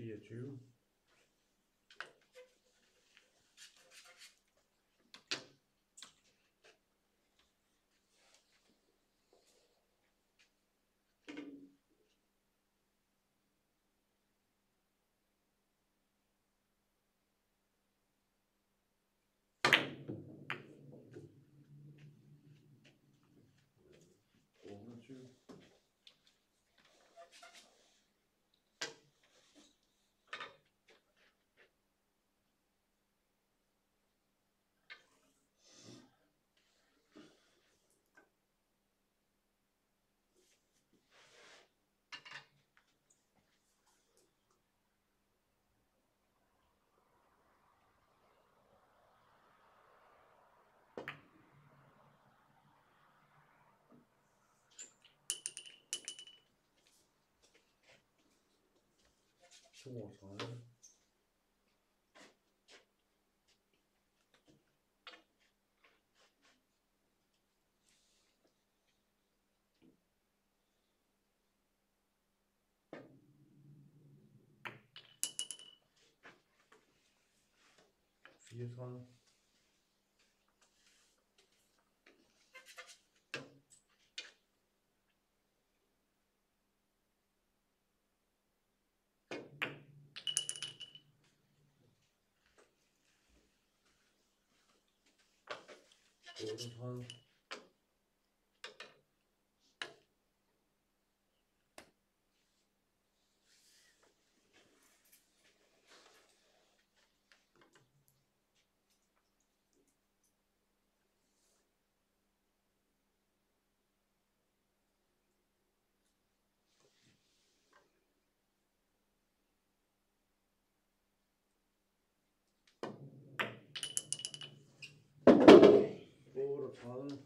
be Thank you. Zunge rein. Viel dran. 我的窗不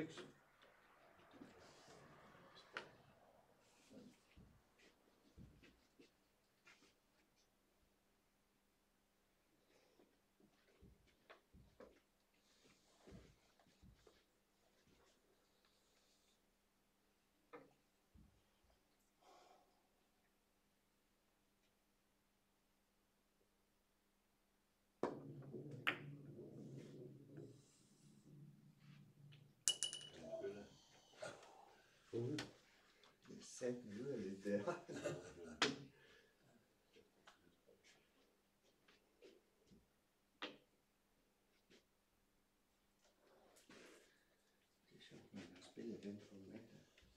six. Ud lidt der. <laughs> Det er sjovt, man har spillet den format.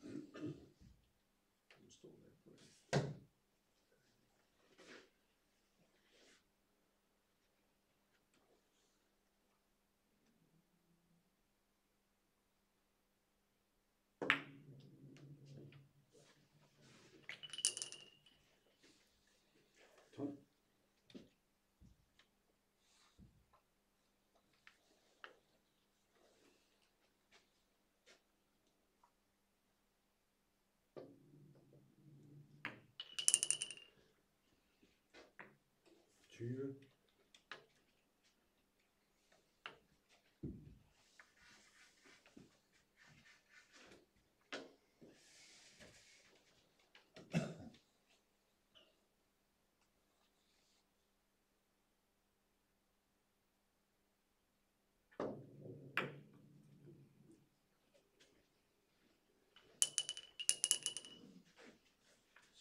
<clears throat> Nu står der på det. vuur.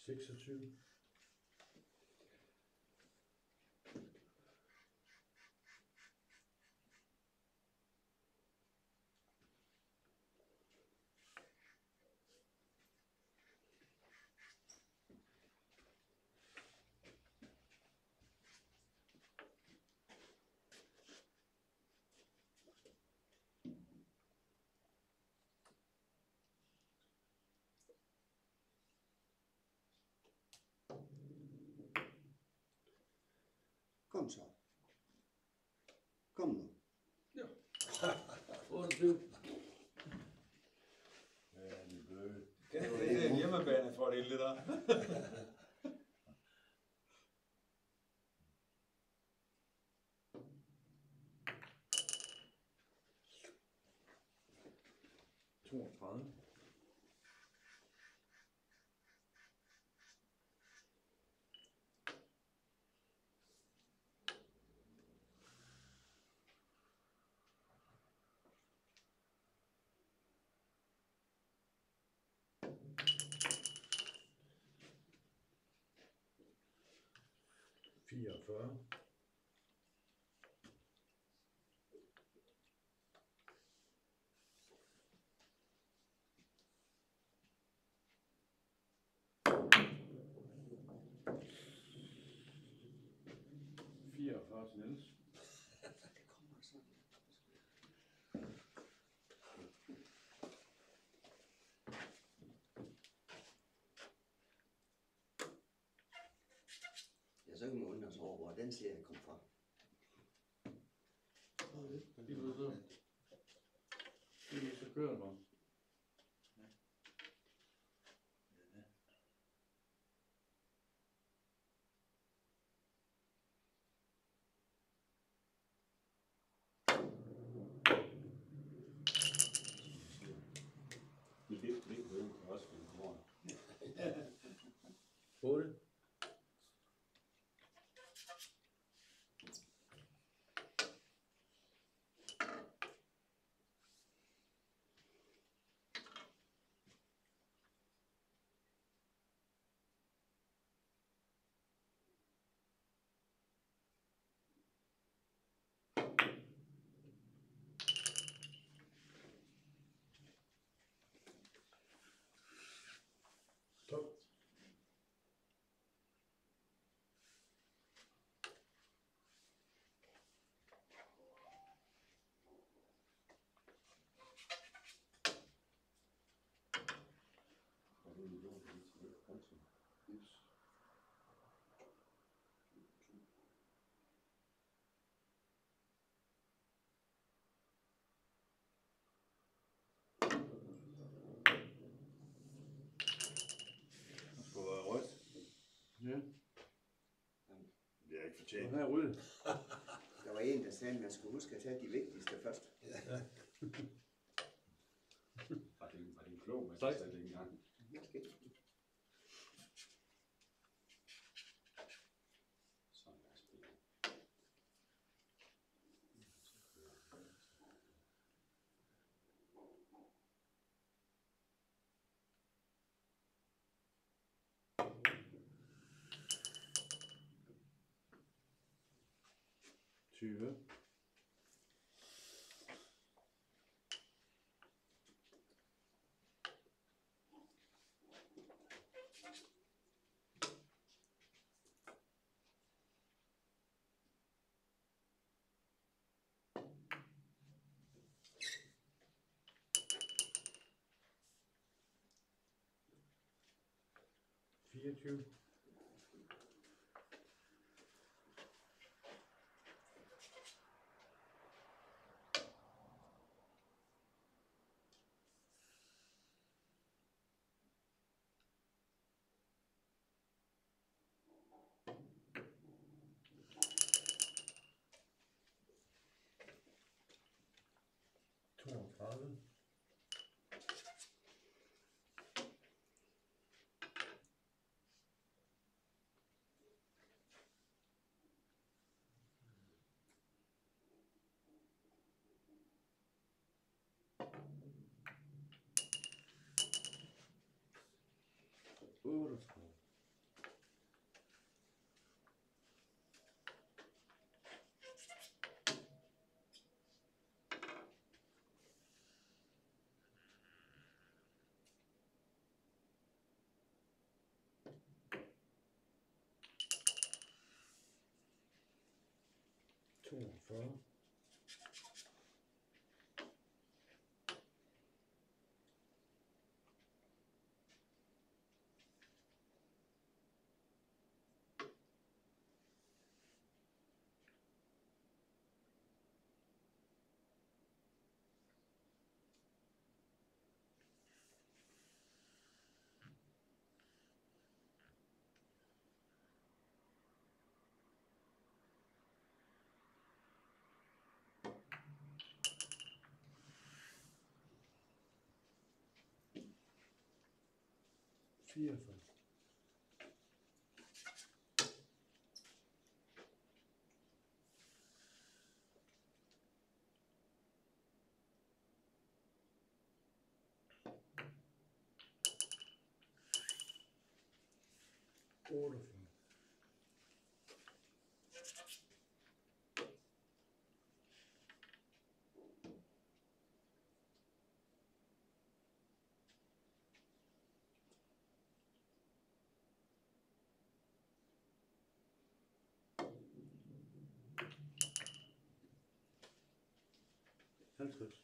Six of two. Kom så. Kom nu. 28. Ja, de er bløde. Det er det er hjemmebane for det der. vier, für. Vier, den serie kom fra. Lige nu så. Lige nu så kører det bare. Men det, det kunne jo også finde morgen. 8. Tolv. Er til konto. Yes. Ja. Det er ikke fortjent. Her er rød. Der var en, der sagde, at man skulle huske at tage de vigtigste først. Var det, var det en klog, man Tak. tu veux. Vier. Oh, problem. Beautiful. そう。Four. All of them. Dat is goed.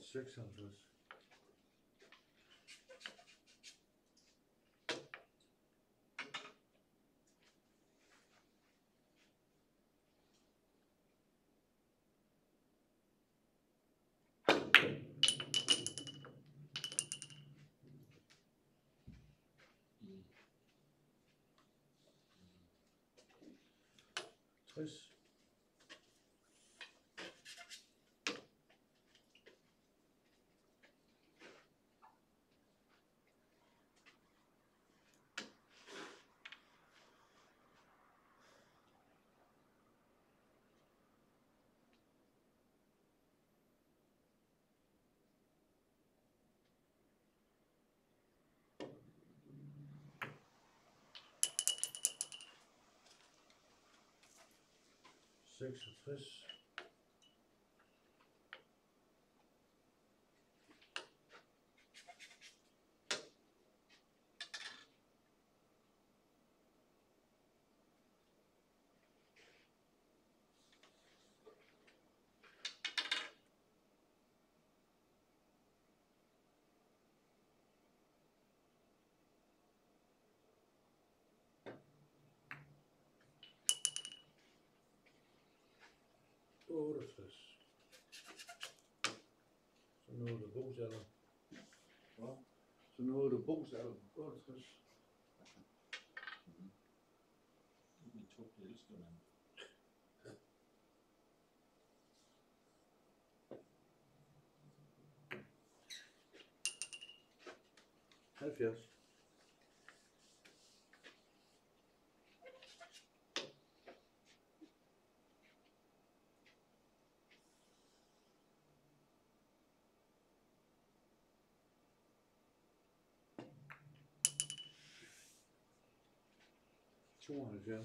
Six hundred. Russe. six. Orestes. Ze noemen de boogzelf. Wat? Ze noemen de boogzelf Orestes. Niet zo Half jaar. You want to?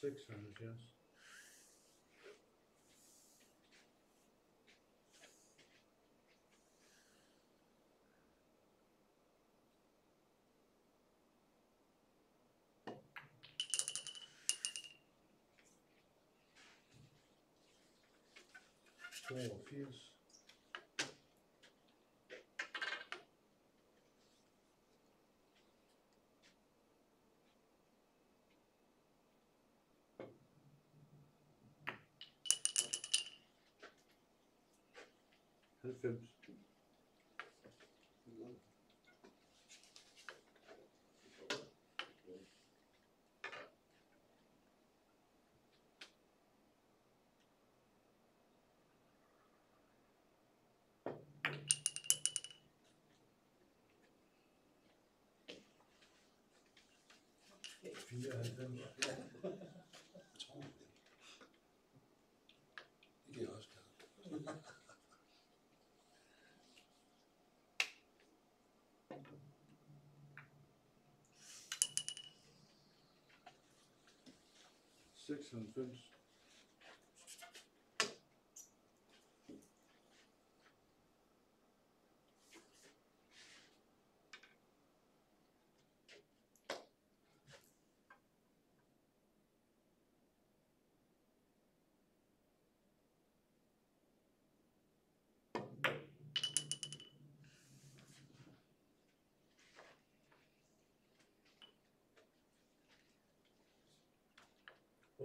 Six hundred, yes. four fuse. Good. 94. Jeg tror det. Det kan jeg også klare. Seks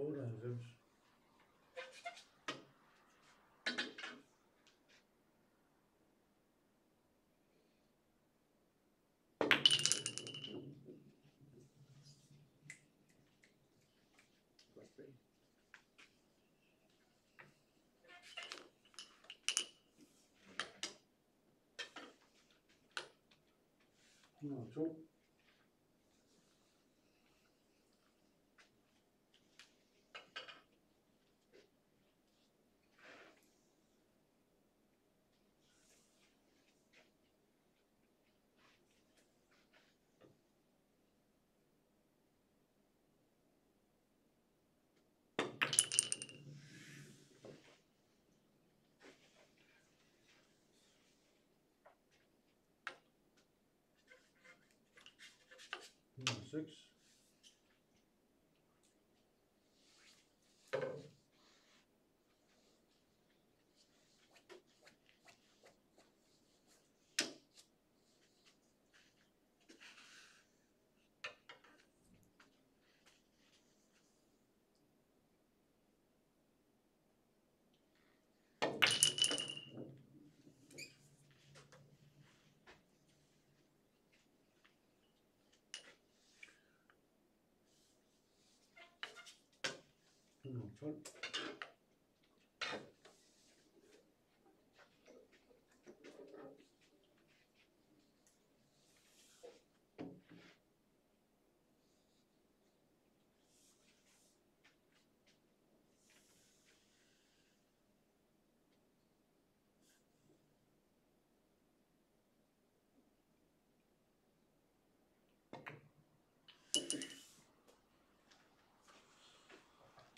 Vamos lá, vemos. Não, show. six. 그 렇.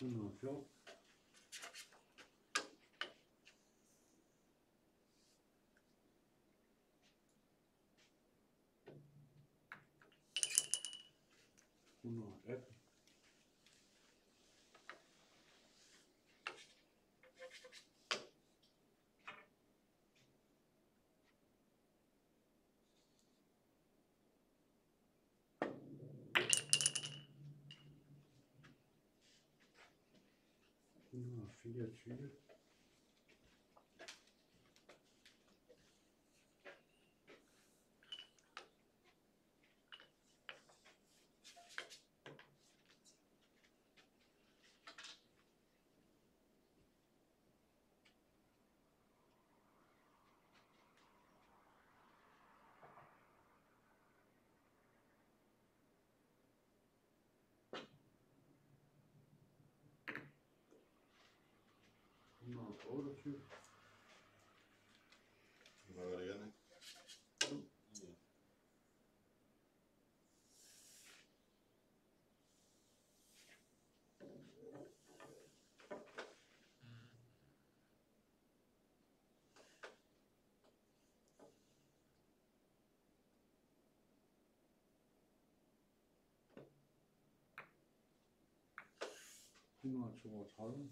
não jogo. Bunu hep 区别区别。区别 어, 나 키우. 나가야 되겠네. 이만 저거 다른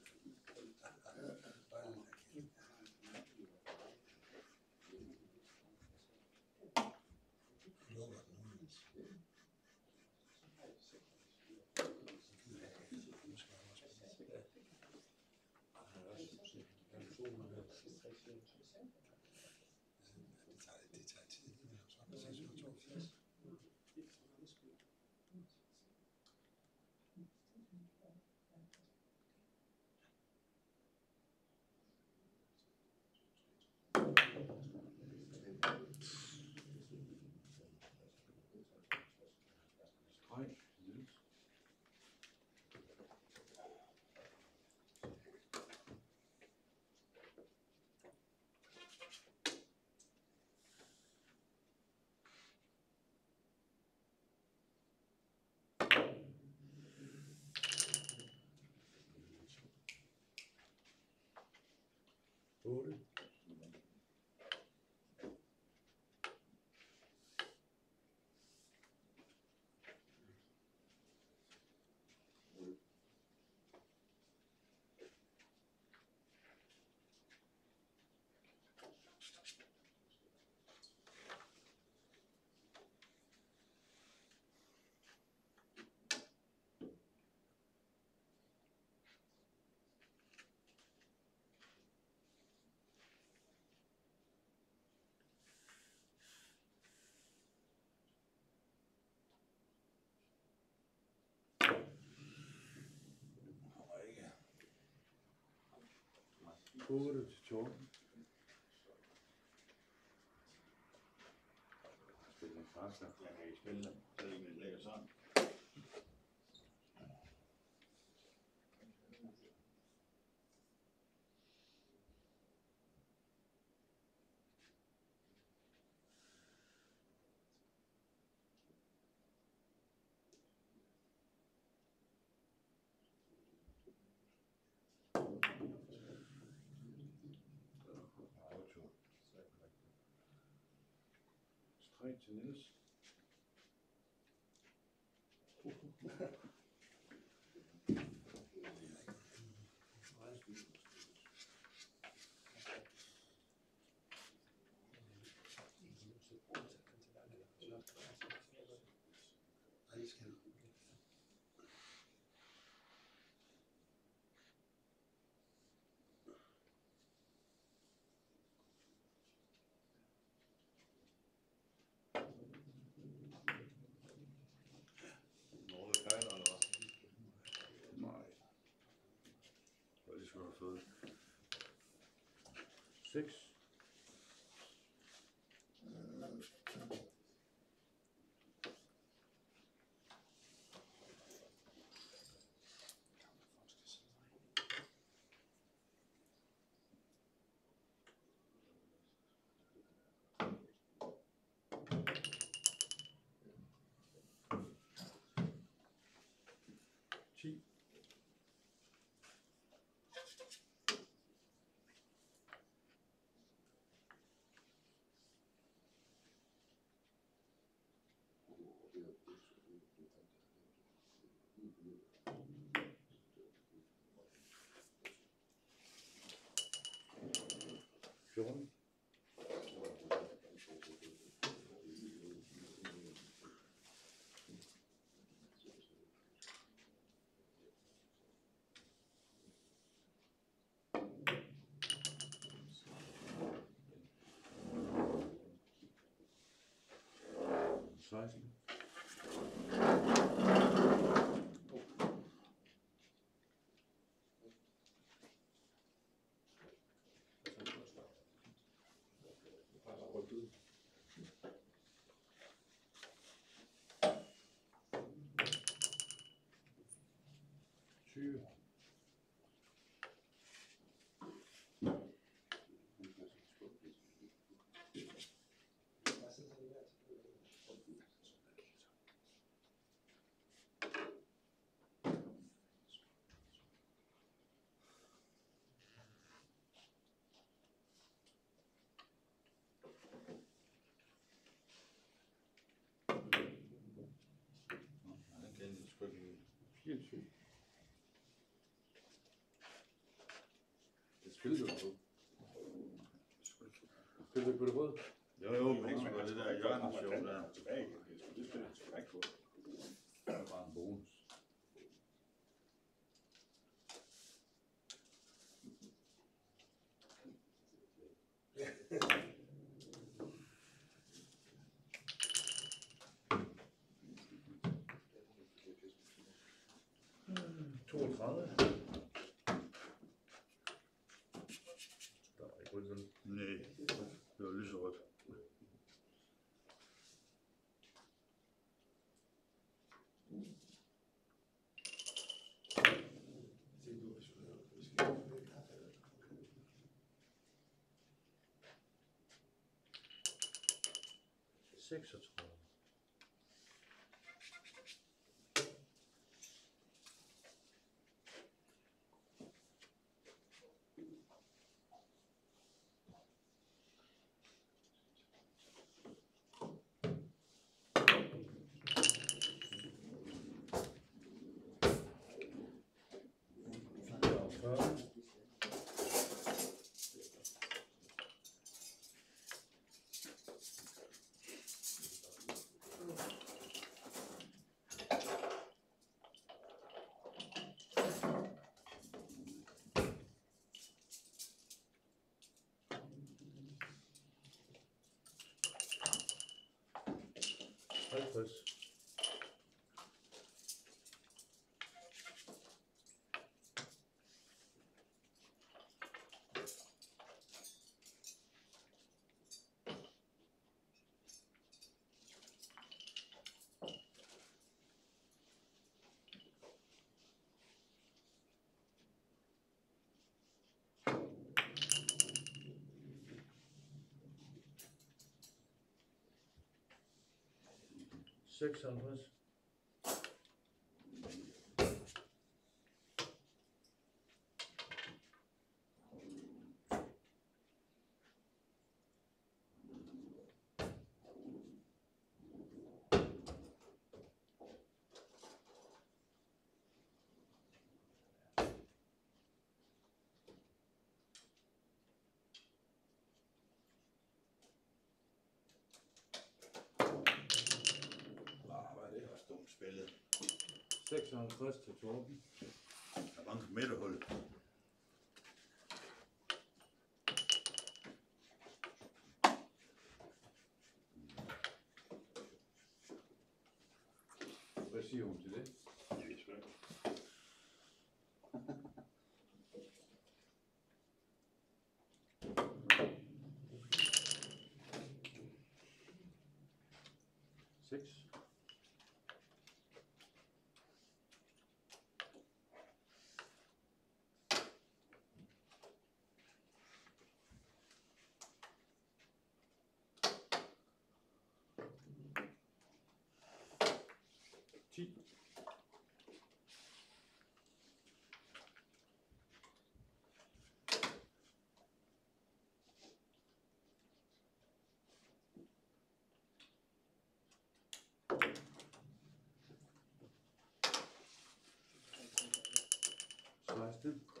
Das ist ja die Zeit, die. Pukket til tårn. Spil med farsler. Jeg kan ikke spille dem, så længe det ligger sådan. traditionelles six. Six? Cheap. Führung? Zeichen. Køddøk på. Køddøk på det røde. Jo, jo, men ikke så det der hjørneshow der. Tilbage, det spiller jeg tilbage på. Det er bare en bonus. Mm, 32. six hopeless. six of us. Spillet. 56 til Torben. Der var en midterhul. Hvad siger hun til det? Det er svært. Seks. Çil. Açtım.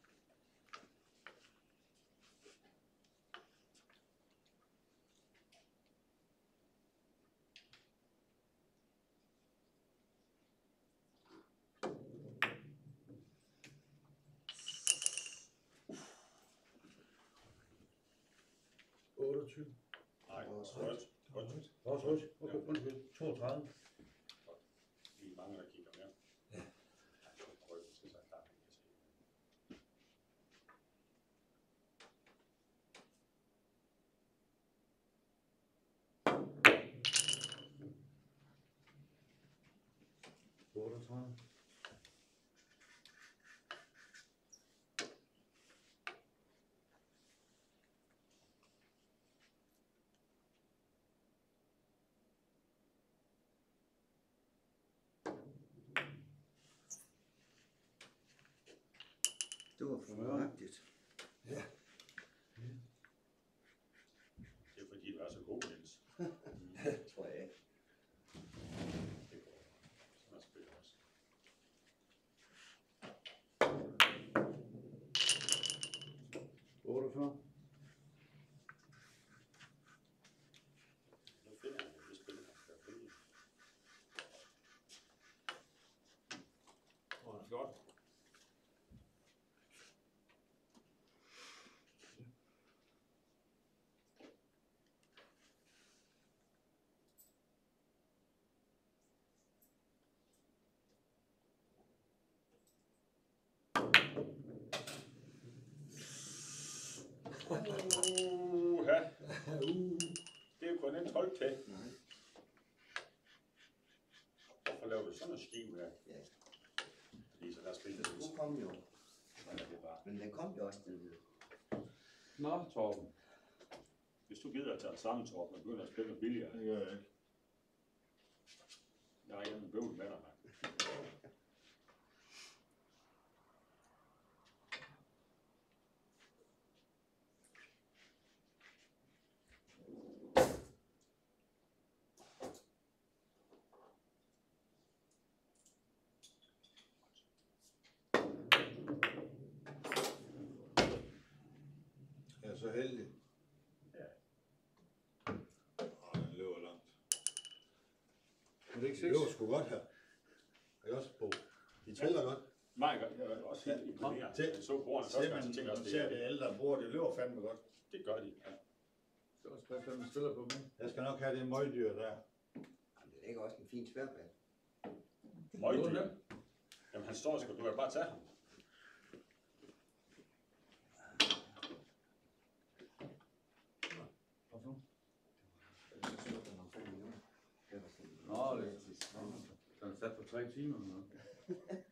28. Nej, det var også rødt. Det også rødt. Okay, undskyld. 32. doof, ja. habt ihr Ja. Det er jo kun en 12 til. Nej. Hvorfor laver du sådan noget skiv her? Ja. Fordi så der spiller det. Nu kom jo. Det er. Men den kom jo også den her. Nå, Torben. Hvis du gider at tage sammen, Torben, og begynder at spille billigere. Det gør jeg ikke. Jeg har ikke en bøvl med dig, mand. Heldig. Ja. Åh, den løber langt. Er det ikke Det løber sgu godt her. Er I også på? De tæller godt. Nej, jeg jeg er også helt imponeret. Til- Jeg så brugerne første gang, man, så tænker jeg også, man ser det, det ældre bruger, det løber fandme godt. det gør de. Ja. Det er også bare, hvad man spiller på med. Jeg skal nok have det møgdyr der. Jamen, den ligger også en fin sværmand. Møgdyr. Jamen han står sgu, du kan bare tage ham. Nå, det er den sat for tre timer. eller <laughs>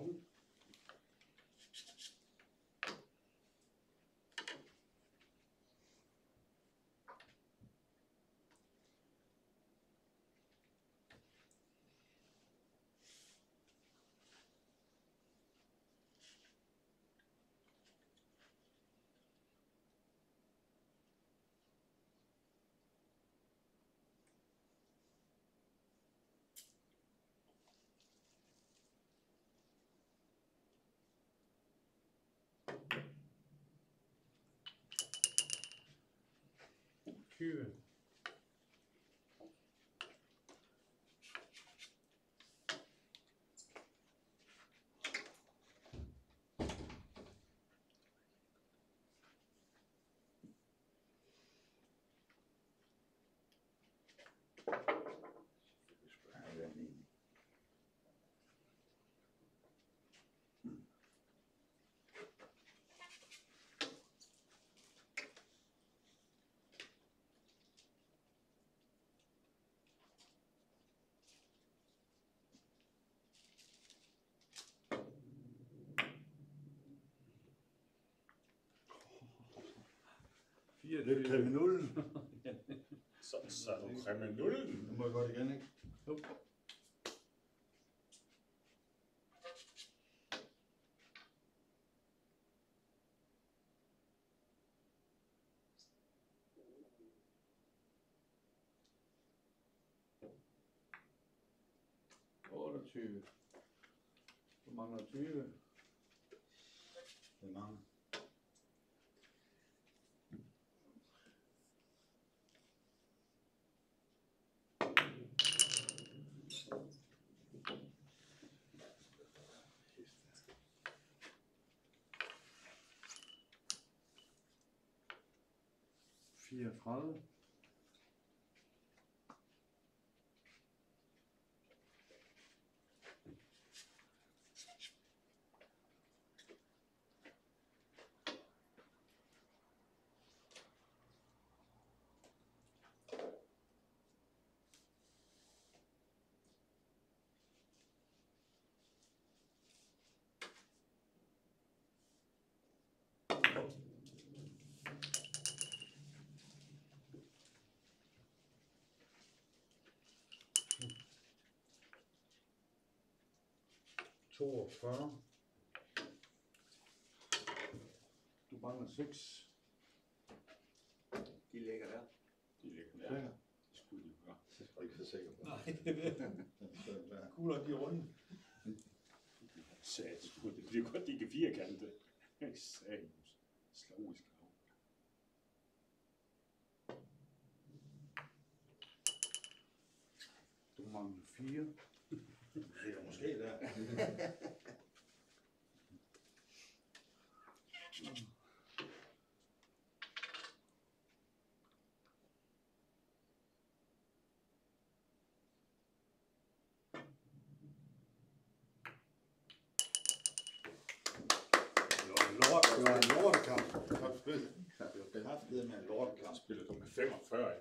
Paulo. Schön. 24. Løb kriminullen. så, så er du kriminullen. Nu må jeg godt igen, ikke? Jo. Hvor mangler 20? 34 42. Du mangler 6. De ligger der. De ligger der. Ja. Det skulle de gøre. Det er ikke så sikker på. Nej, det ved jeg. Kugler de runde. Sats, det bliver godt, de kan firkante. Sats, slavisk. Du mangler 4. Yeah. <laughs>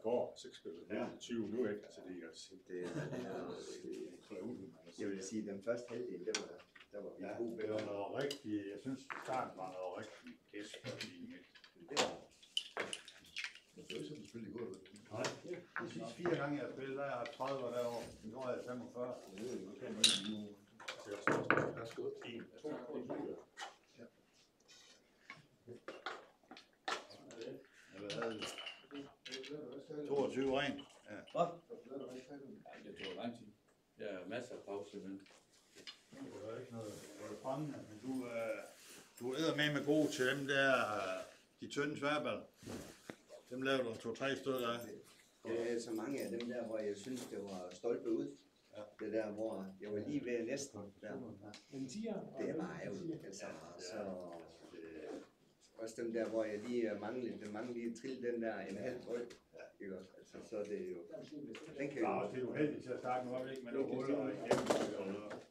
går, så skal du ja. 20 nu, ikke? Altså, det er altså... Det, er, det, er. Jeg vil sige, den første halvdel, der var, der var vi ja, gode Det var noget rigtigt, jeg synes, starten var noget rigtigt gæst på linje. Det men det er jo ikke selvfølgelig godt. Nej, ja. de sidste fire gange jeg har der er 30 år derovre. Nu er jeg 45. Det er jo ikke. Det er 1, 2, 3, 4. 22 rent. Ja, det tog lang tid. Der er masser af pause, men Det var ikke noget fremmende, men du, øh, du er med med god til dem der, øh, de tynde tværbal. Dem lavede du to-tre stykker af. Det er så mange af dem der, hvor jeg synes, det var stolpe ud. Ja. Det der, hvor jeg var lige ved næsten. Der. Det var jo, altså, så... øh, Også dem der, hvor jeg lige manglede, den manglede lige at trille den der en halv brød. Ikke også? Altså, så er det jo... Den kan jo... og det er uheldigt til at starte er det ikke, men du huller igennem.